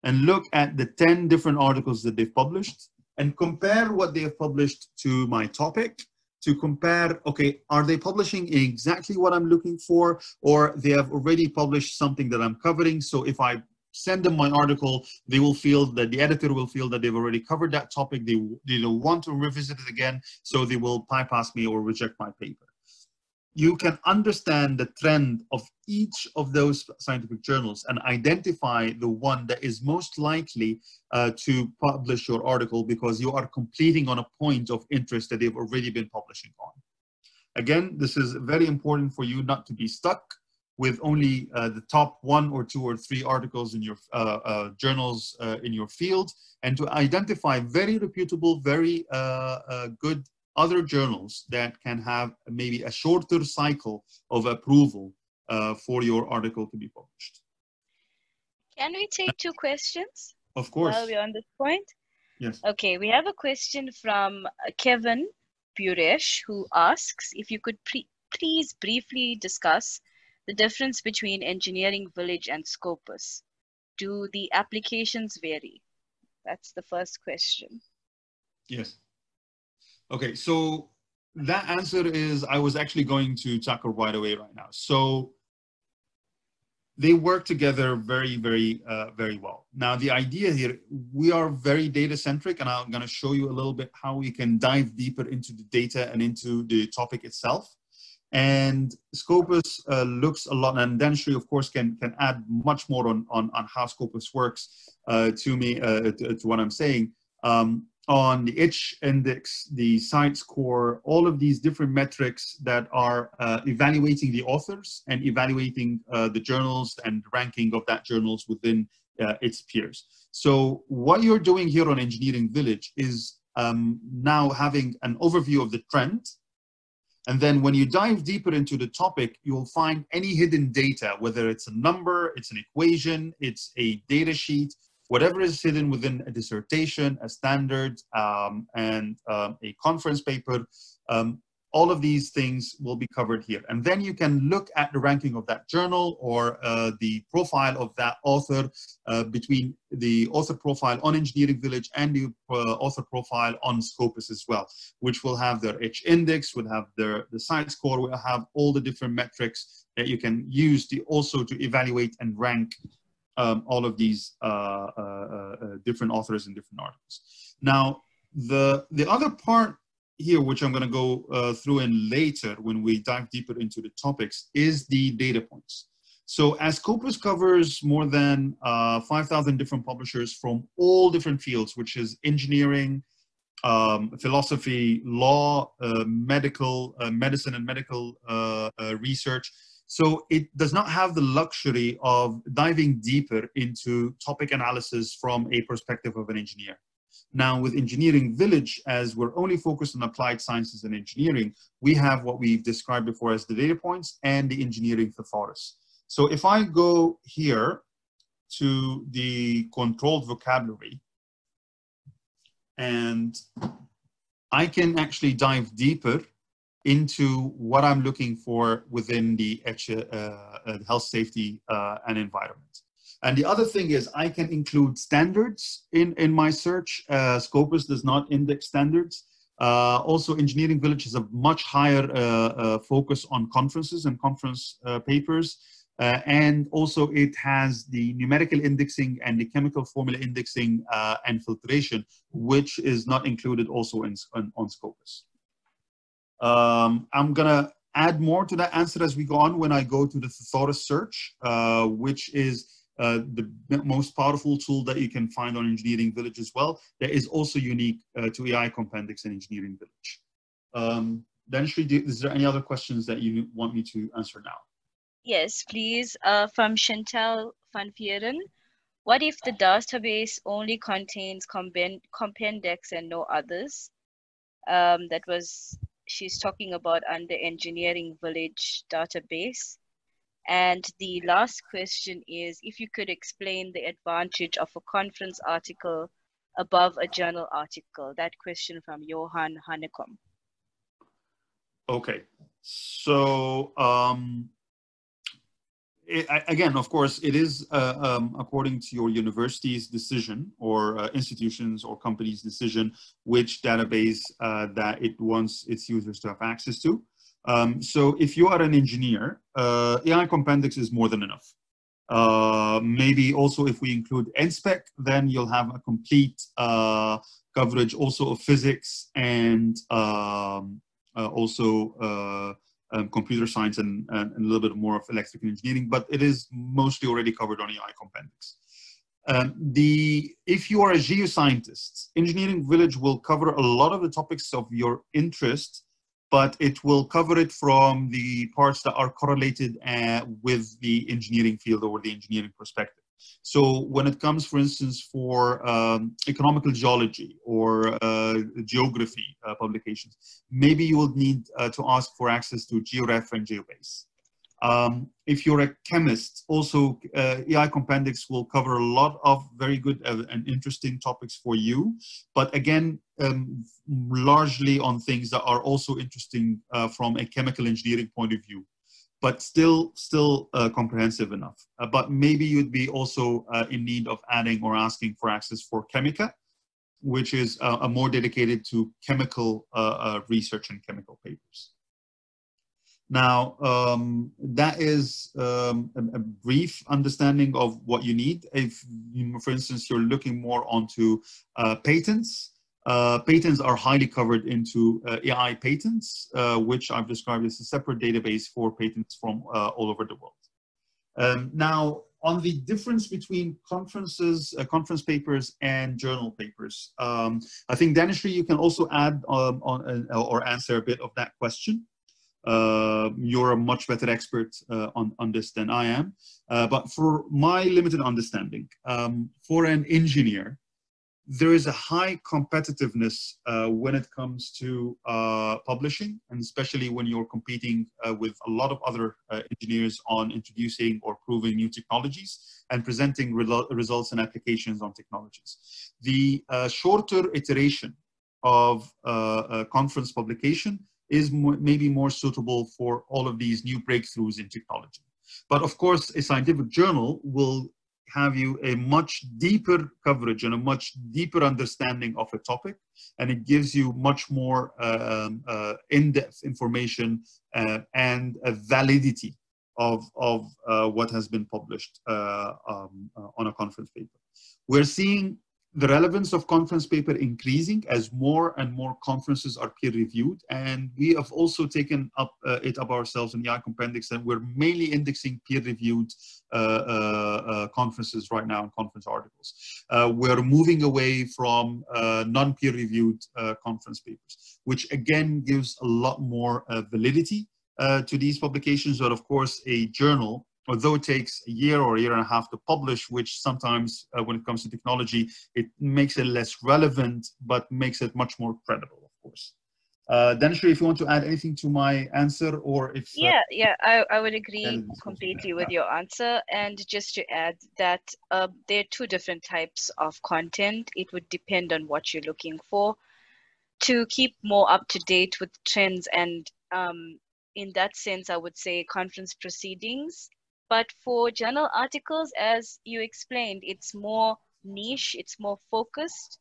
and look at the 10 different articles that they've published and compare what they have published to my topic to compare, okay, are they publishing exactly what I'm looking for, or they have already published something that I'm covering. So if I send them my article, they will feel that the editor will feel that they've already covered that topic. They, they don't want to revisit it again, so they will bypass me or reject my paper. You can understand the trend of each of those scientific journals and identify the one that is most likely uh, to publish your article because you are completing on a point of interest that they've already been publishing on. Again, this is very important for you not to be stuck with only uh, the top one or two or three articles in your uh, uh, journals uh, in your field and to identify very reputable, very uh, good other journals that can have maybe a shorter cycle of approval uh, for your article to be published. Can we take two questions? Of course. While we're on this point? Yes. Okay, we have a question from uh, Kevin Buresh who asks if you could please briefly discuss the difference between Engineering Village and Scopus. Do the applications vary? That's the first question. Yes. Okay, so that answer is I was actually going to tackle right away right now. So they work together very, very, uh, very well. Now, the idea here, we are very data centric, and I'm going to show you a little bit how we can dive deeper into the data and into the topic itself. And Scopus uh, looks a lot, and Dhanashree, of course, can, can add much more on, on, on how Scopus works uh, to me, uh, to, to, what I'm saying. Um, on the H index, the CiteScore, all of these different metrics that are uh, evaluating the authors and evaluating uh, the journals and ranking of that journals within uh, its peers. So what you're doing here on Engineering Village is um, now having an overview of the trend and then when you dive deeper into the topic, you'll find any hidden data, whether it's a number, it's an equation, it's a data sheet, whatever is hidden within a dissertation, a standard, um, and um, a conference paper, um, all of these things will be covered here. And then you can look at the ranking of that journal or uh, the profile of that author uh, between the author profile on Engineering Village and the uh, author profile on Scopus as well, which will have their H index, will have their the CiteScore, will have all the different metrics that you can use to also to evaluate and rank um, all of these uh, uh, uh, different authors and different articles. Now, the, the other part here, which I'm going to go through in later when we dive deeper into the topics, is the data points. So as Scopus covers more than uh, 5,000 different publishers from all different fields, which is engineering, um, philosophy, law, uh, medical, uh, medicine and medical research. So it does not have the luxury of diving deeper into topic analysis from a perspective of an engineer. Now with Engineering Village, as we're only focused on applied sciences and engineering, we have what we've described before as the data points and the engineering thesaurus. So if I go here to the controlled vocabulary, and I can actually dive deeper into what I'm looking for within the uh, uh, health, safety, uh, and environment. And the other thing is I can include standards in, in my search. Uh, Scopus does not index standards. Uh, also, Engineering Village has a much higher uh, focus on conferences and conference papers. And also it has the numerical indexing and the chemical formula indexing and filtration, which is not included also in, on Scopus. Um, I'm gonna add more to that answer as we go on when I go to the thesaurus search, which is uh, the most powerful tool that you can find on Engineering Village as well. That is also unique uh, to Ei Compendex and Engineering Village. Um, Dhanashree, is there any other questions that you want me to answer now? Yes, please. Uh, from Chantal van Vieren. What if the database only contains Compendex and no others? Um, that was, she's talking about under Engineering Village database. And the last question is if you could explain the advantage of a conference article above a journal article. That question from Johan Hanekom. Okay, so um, it, again, of course, it is uh, um, according to your university's decision or uh, institutions or company's decision which database uh, that it wants its users to have access to. Um, so if you are an engineer, uh, Ei Compendex is more than enough. Uh, maybe also if we include Inspec, then you'll have a complete uh, coverage also of physics and um, also um, computer science and, and, a little bit more of electrical engineering, but it is mostly already covered on Ei Compendex. Um, the, if you are a geoscientist, Engineering Village will cover a lot of the topics of your interest, but it will cover it from the parts that are correlated uh, with the engineering field or the engineering perspective. So when it comes, for instance, for um, economical geology or uh, geography uh, publications, maybe you will need uh, to ask for access to GeoRef and GeoBase. Um, if you're a chemist, also uh, Ei Compendex will cover a lot of very good and interesting topics for you, but again, um, largely on things that are also interesting uh, from a chemical engineering point of view but still still uh, comprehensive enough. Uh, but maybe you'd be also uh, in need of adding or asking for access for Chimica, which is a more dedicated to chemical uh, uh, research and chemical papers. Now, um, that is um, a, brief understanding of what you need. If, for instance, you're looking more onto uh, patents, uh, patents are highly covered into uh, Ei patents, uh, which I've described as a separate database for patents from uh, all over the world. Um, now, on the difference between conferences, uh, conference papers and journal papers, um, I think Dhanashree, you can also add um, on or answer a bit of that question. you're a much better expert on, on this than I am. but for my limited understanding, um, for an engineer, there is a high competitiveness uh, when it comes to uh, publishing, and especially when you're competing uh, with a lot of other uh, engineers on introducing or proving new technologies and presenting re results and applications on technologies. The uh, shorter iteration of uh, conference publication is maybe more suitable for all of these new breakthroughs in technology. But of course, a scientific journal will have you a much deeper coverage and a much deeper understanding of a topic and it gives you much more um, uh, in-depth information uh, and a validity of, of uh, what has been published uh, um, uh, on a conference paper. We're seeing the relevance of conference paper increasing as more and more conferences are peer reviewed. And we have also taken up uh, it up ourselves in the Ei Compendex and we're mainly indexing peer reviewed uh, uh, uh, conferences right now and conference articles. Uh, we're moving away from uh, non-peer reviewed conference papers, which again gives a lot more validity to these publications. But of course, a journal although it takes a year or a year and a half to publish, which sometimes uh, when it comes to technology, it makes it less relevant, but makes it much more credible, of course. Uh, Dhanashree, if you want to add anything to my answer or if... Uh, yeah, yeah, I, I would agree completely with your answer. And just to add that uh, there are two different types of content. It would depend on what you're looking for. To keep more up to date with trends and um, in that sense, I would say conference proceedings but for journal articles, as you explained, it's more niche, it's more focused,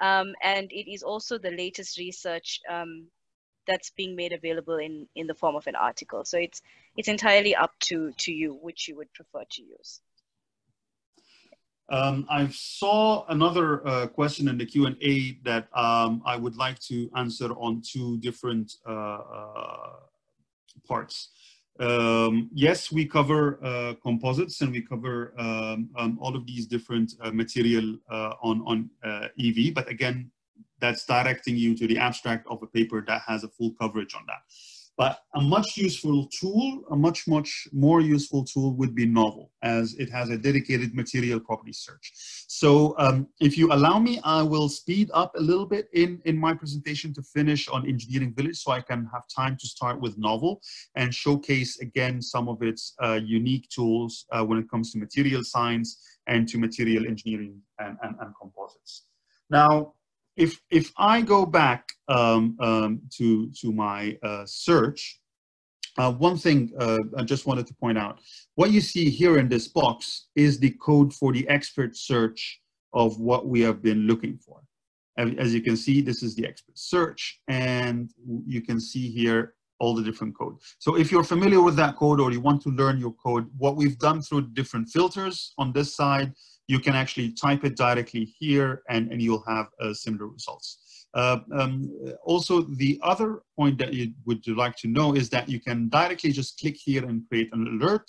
um, and it is also the latest research um, that's being made available in, in the form of an article. So it's it's entirely up to, to you which you would prefer to use. Um, I saw another uh, question in the Q&A that um, I would like to answer on two different uh, uh, parts. Um, yes, we cover uh, composites and we cover um, um, all of these different uh, material uh, on, on uh, EV, but again, that's directing you to the abstract of a paper that has a full coverage on that. But a much useful tool, a much, much more useful tool would be Knovel, as it has a dedicated material property search. So um, if you allow me, I will speed up a little bit in, in my presentation to finish on Engineering Village so I can have time to start with Knovel and showcase again some of its uh, unique tools uh, when it comes to material science and to material engineering and, and, and composites. Now, if if I go back um, um, to to my uh, search, uh, one thing uh, I just wanted to point out, what you see here in this box is the code for the expert search of what we have been looking for. As you can see, this is the expert search, and you can see here all the different code. So if you're familiar with that code or you want to learn your code, what we've done through different filters on this side, you can actually type it directly here and, and you'll have uh, similar results. Uh, um, also, the other point that you would like to know is that you can directly just click here and create an alert,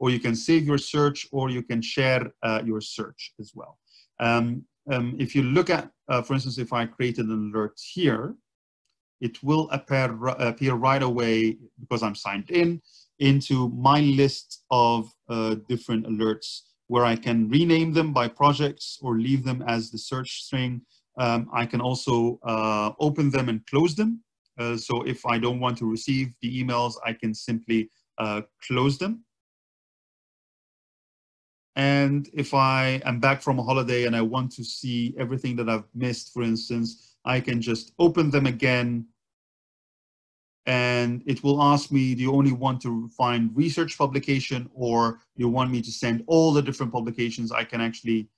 or you can save your search, or you can share uh, your search as well. Um, um, if you look at, uh, for instance, if I created an alert here, it will appear, appear right away because I'm signed in into my list of uh, different alerts where I can rename them by projects or leave them as the search string. Um, I can also uh, open them and close them. Uh, so if I don't want to receive the emails, I can simply uh, close them. And if I am back from a holiday and I want to see everything that I've missed, for instance, I can just open them again and it will ask me, do you only want to find research publication or you want me to send all the different publications? I can actually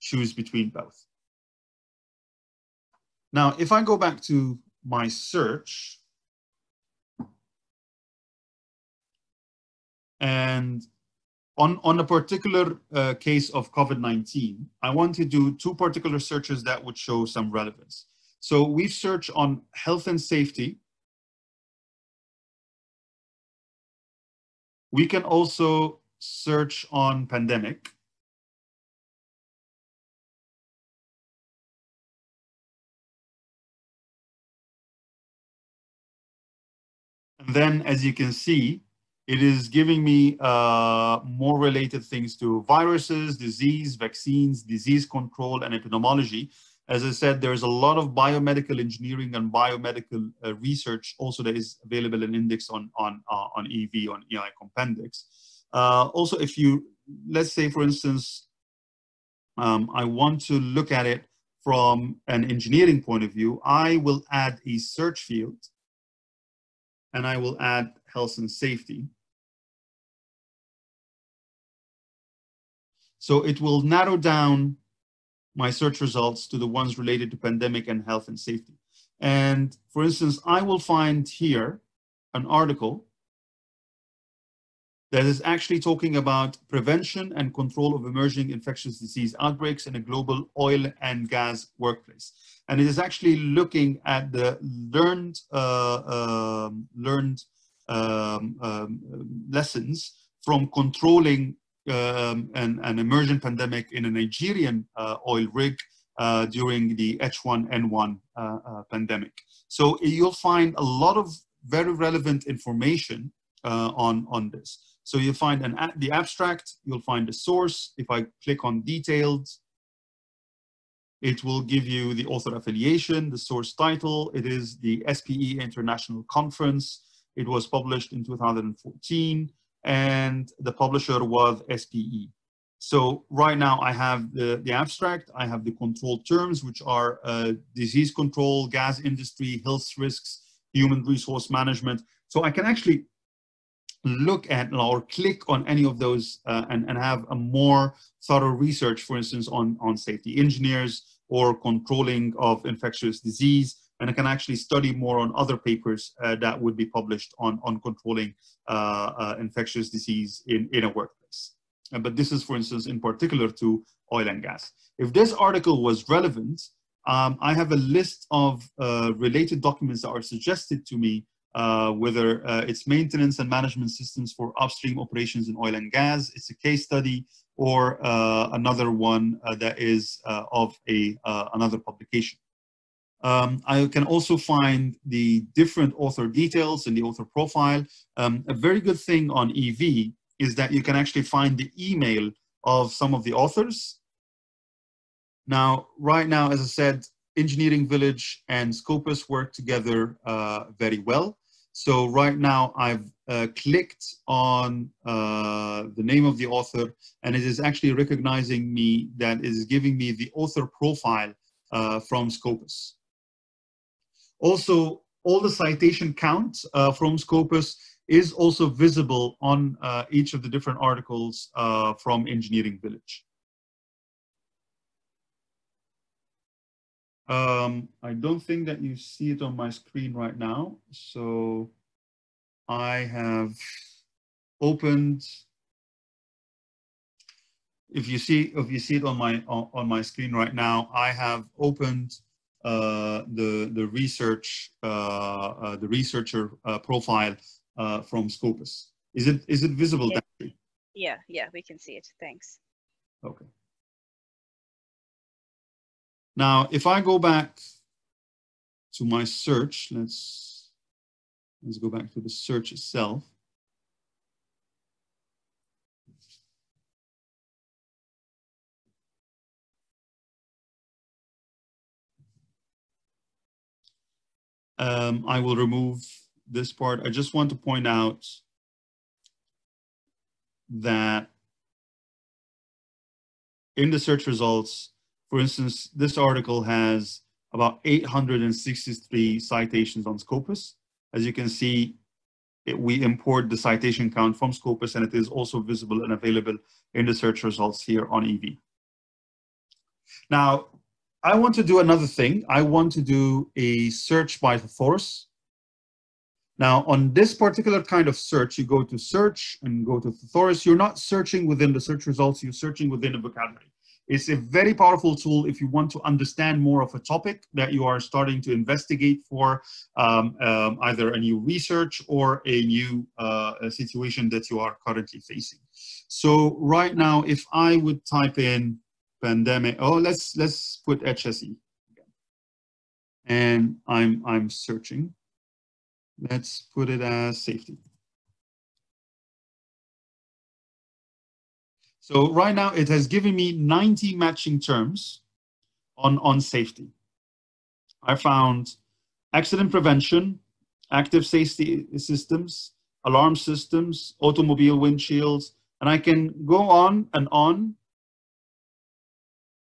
choose between both. Now, if I go back to my search and on, on a particular uh, case of COVID-19, I want to do two particular searches that would show some relevance. So we've searched on health and safety We can also search on pandemic. And then as you can see, it is giving me uh, more related things to viruses, disease, vaccines, disease control, and epidemiology. As I said, there's a lot of biomedical engineering and biomedical uh, research also that is available in index on, on, uh, on EV, on EI Compendex. Uh, also, if you, let's say, for instance, um, I want to look at it from an engineering point of view, I will add a search field and I will add health and safety. So it will narrow down my search results to the ones related to pandemic and health and safety. And for instance, I will find here an article that is actually talking about prevention and control of emerging infectious disease outbreaks in a global oil and gas workplace. And it is actually looking at the learned, uh, um, learned um, um, lessons from controlling um, an, an emergent pandemic in a Nigerian uh, oil rig uh, during the H1N1 uh, uh, pandemic. So you'll find a lot of very relevant information uh, on, on this. So you'll find an, the abstract, you'll find the source. If I click on detailed, it will give you the author affiliation, the source title. It is the SPE International Conference. It was published in 2014 and the publisher was SPE. So right now I have the, the abstract, I have the control terms, which are uh, disease control, gas industry, health risks, human resource management. So I can actually look at or click on any of those uh, and, and have a more thorough research, for instance, on, on safety engineers or controlling of infectious disease and I can actually study more on other papers uh, that would be published on, on controlling infectious disease in, in a workplace. Uh, but this is, for instance, in particular to oil and gas. If this article was relevant, um, I have a list of uh, related documents that are suggested to me, uh, whether it's maintenance and management systems for upstream operations in oil and gas, it's a case study, or another one that is of a, another publication. Um, I can also find the different author details in the author profile. Um, a very good thing on EV is that you can actually find the email of some of the authors. Now, right now, as I said, Engineering Village and Scopus work together uh, very well. So right now I've uh, clicked on uh, the name of the author and it is actually recognizing me that is giving me the author profile uh, from Scopus. Also, all the citation counts uh, from Scopus is also visible on uh, each of the different articles uh, from Engineering Village. Um, I don't think that you see it on my screen right now. So I have opened, if you see, if you see it on my, on, my screen right now, I have opened the, the research, uh, uh, the researcher uh, profile uh, from Scopus. Is it, is it visible? Yeah. yeah, yeah, we can see it. Thanks. Okay. Now, if I go back to my search, let's, let's go back to the search itself. Um, I will remove this part. I just want to point out that in the search results, for instance, this article has about 863 citations on Scopus. As you can see, it, we import the citation count from Scopus and it is also visible and available in the search results here on EV. Now, I want to do another thing. I want to do a search by thesaurus. Now, on this particular kind of search, you go to search and go to thesaurus. You're not searching within the search results, you're searching within a vocabulary. It's a very powerful tool if you want to understand more of a topic that you are starting to investigate for um, um, either a new research or a new uh, a situation that you are currently facing. So right now, if I would type in pandemic, oh, let's let's put HSE, and I'm I'm searching. Let's put it as safety. So right now it has given me 90 matching terms on, on safety. I found accident prevention, active safety systems, alarm systems, automobile windshields, and I can go on and on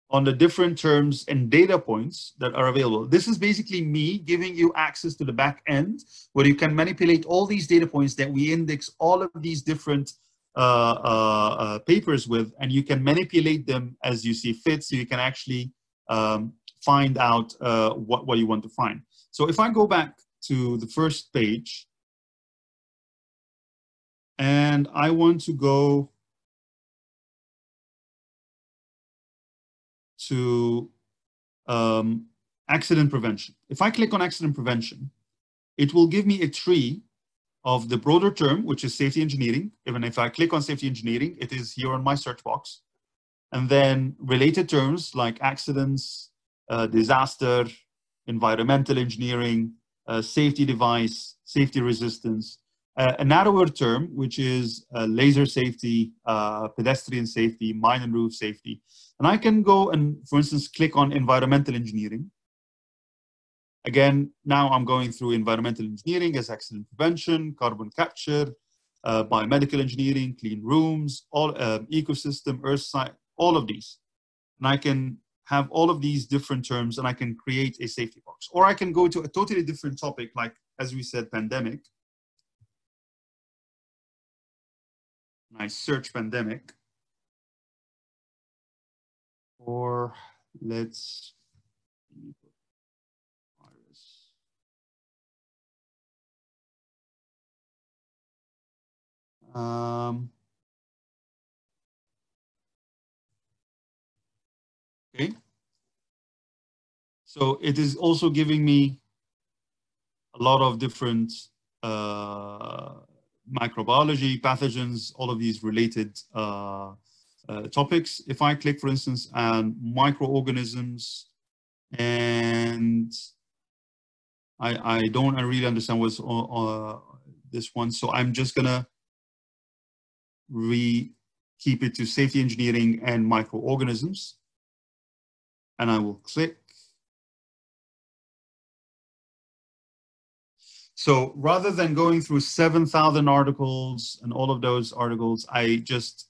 on the different terms and data points that are available. This is basically me giving you access to the back end where you can manipulate all these data points that we index all of these different uh, uh, uh, papers with, and you can manipulate them as you see fit, so you can actually um, find out what, what you want to find. So if I go back to the first page, and I want to go to um, accident prevention. If I click on accident prevention, it will give me a tree of the broader term, which is safety engineering. Even if I click on safety engineering, it is here on my search box. And then related terms like accidents, uh, disaster, environmental engineering, uh, safety device, safety resistance, uh, a narrower term, which is uh, laser safety, uh, pedestrian safety, mine and roof safety. And I can go and, for instance, click on environmental engineering. Again, now I'm going through environmental engineering as accident prevention, carbon capture, uh, biomedical engineering, clean rooms, all uh, ecosystem, earth science, all of these. And I can have all of these different terms and I can create a safety box. Or I can go to a totally different topic, like, as we said, pandemic. And I search pandemic. Or let's Um, okay. So it is also giving me a lot of different uh, microbiology, pathogens, all of these related uh, Uh, topics. If I click, for instance, on microorganisms, and I, I don't I really understand what's on, this one, so I'm just gonna re keep it to safety engineering and microorganisms. And I will click. So rather than going through 7,000 articles and all of those articles, I just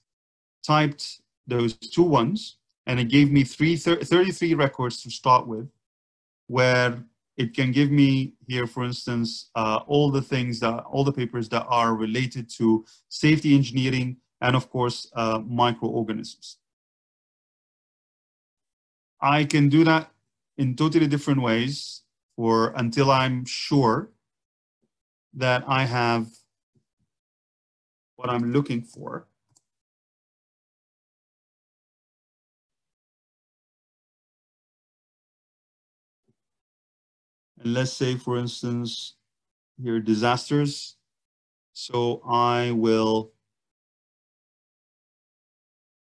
typed those two ones and it gave me three, 33 records to start with where it can give me here, for instance, uh, all the things that, all the papers that are related to safety engineering and of course, uh, microorganisms. I can do that in totally different ways for until I'm sure that I have what I'm looking for. And let's say, for instance, here disasters. So I will,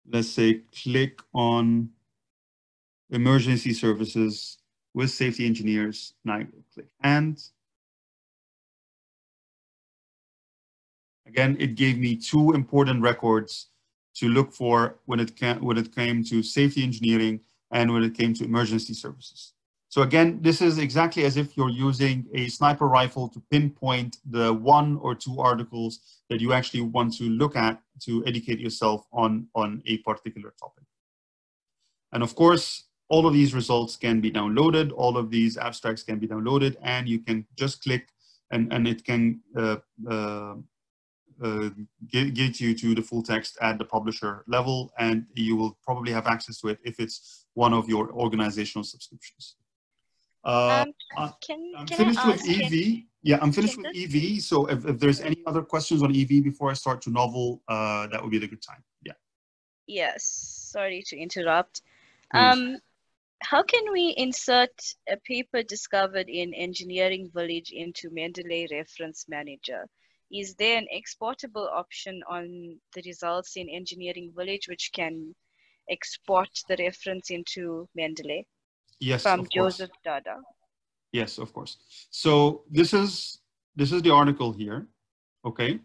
let's say, click on emergency services with safety engineers, and I will click and. Again, it gave me two important records to look for when it, when it came to safety engineering and when it came to emergency services. So again, this is exactly as if you're using a sniper rifle to pinpoint the one or two articles that you actually want to look at to educate yourself on, on a particular topic. And of course, all of these results can be downloaded, all of these abstracts can be downloaded, and you can just click and, and it can uh, uh, uh, get, get you to the full text at the publisher level, and you will probably have access to it if it's one of your organizational subscriptions. Uh, um, can, I'm can finished I with EV. Yeah, I'm finished with EV. So if, if there's any other questions on EV before I start to Knovel, uh, that would be the good time. Yeah. Yes, sorry to interrupt. Um, how can we insert a paper discovered in Engineering Village into Mendeley Reference Manager? Is there an exportable option on the results in Engineering Village which can export the reference into Mendeley Yes, from of course. Joseph Dada? Yes, of course. So this is this is the article here, okay?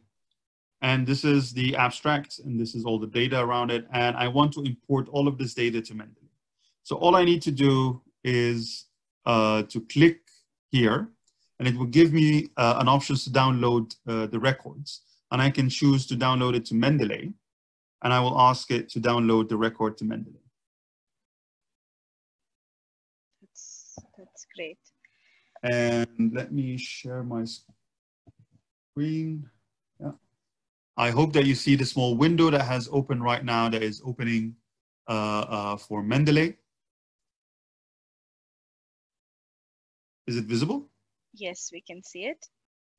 And this is the abstract, and this is all the data around it. And I want to import all of this data to Mendeley. So all I need to do is uh, to click here, and it will give me uh, an option to download uh, the records. And I can choose to download it to Mendeley, and I will ask it to download the record to Mendeley. Great. And let me share my screen. Yeah. I hope that you see the small window that has opened right now that is opening uh, uh, for Mendeley. Is it visible? Yes, we can see it.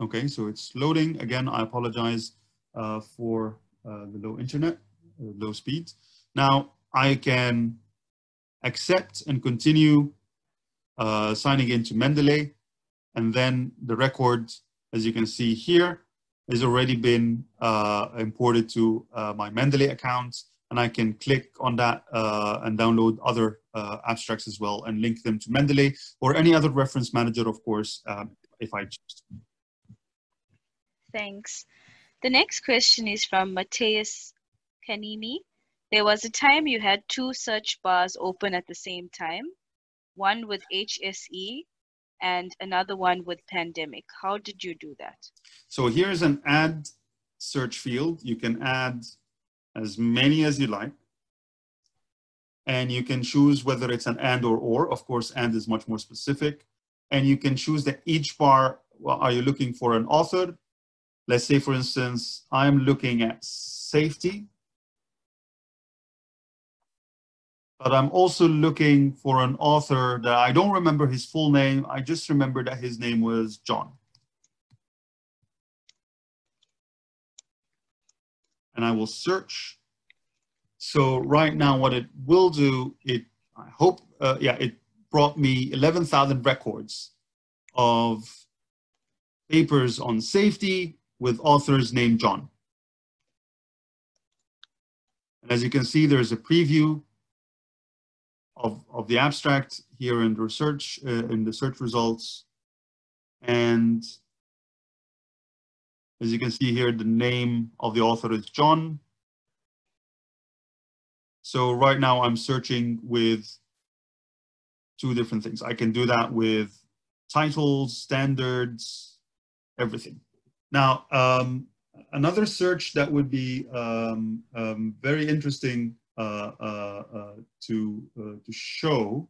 Okay, so it's loading. Again, I apologize uh, for uh, the low internet, uh, low speed. Now I can accept and continue uh, signing into Mendeley. And then the record, as you can see here, has already been uh, imported to uh, my Mendeley account. And I can click on that uh, and download other uh, abstracts as well and link them to Mendeley or any other reference manager, of course, um, if I choose. Thanks. The next question is from Mateus Canini. There was a time you had two search bars open at the same time, one with HSE and another one with pandemic. How did you do that? So here's an add search field. You can add as many as you like. And you can choose whether it's an and or or. Of course, and is much more specific. And you can choose that each bar, well, are you looking for an author? Let's say, for instance, I'm looking at safety. But I'm also looking for an author that I don't remember his full name. I just remember that his name was John. and I will search. So right now what it will do, it, I hope, uh, yeah, it brought me 11,000 records of papers on safety with authors named John. And as you can see, there's a preview of, of the abstract here in the research, uh, in the search results. And as you can see here, the name of the author is John. So right now I'm searching with two different things. I can do that with titles, standards, everything. Now, um, another search that would be um, um, very interesting to, uh, to show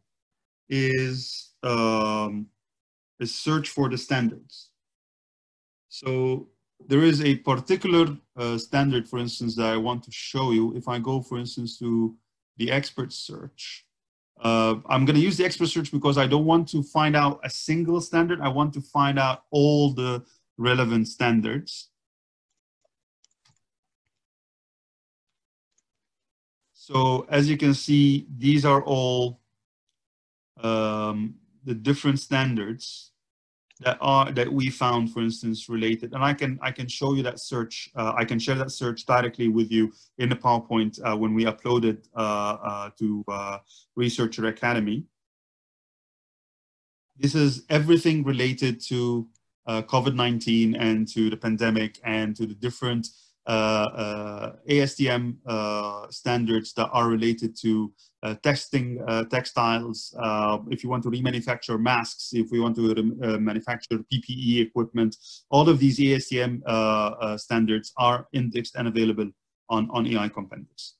is um, is search for the standards. So there is a particular uh, standard, for instance, that I want to show you. If I go, for instance, to the expert search, uh, I'm going to use the expert search because I don't want to find out a single standard. I want to find out all the relevant standards. So as you can see, these are all um, the different standards that are that we found, for instance, related. And I can I can show you that search. Uh, I can share that search directly with you in the PowerPoint uh, when we upload it uh, uh to uh, Researcher Academy. This is everything related to uh, COVID-19 and to the pandemic and to the different ASTM standards that are related to uh, testing uh, textiles, uh, if you want to remanufacture masks, if we want to uh, manufacture PPE equipment, all of these ASTM uh, uh, standards are indexed and available on, on Ei Compendex.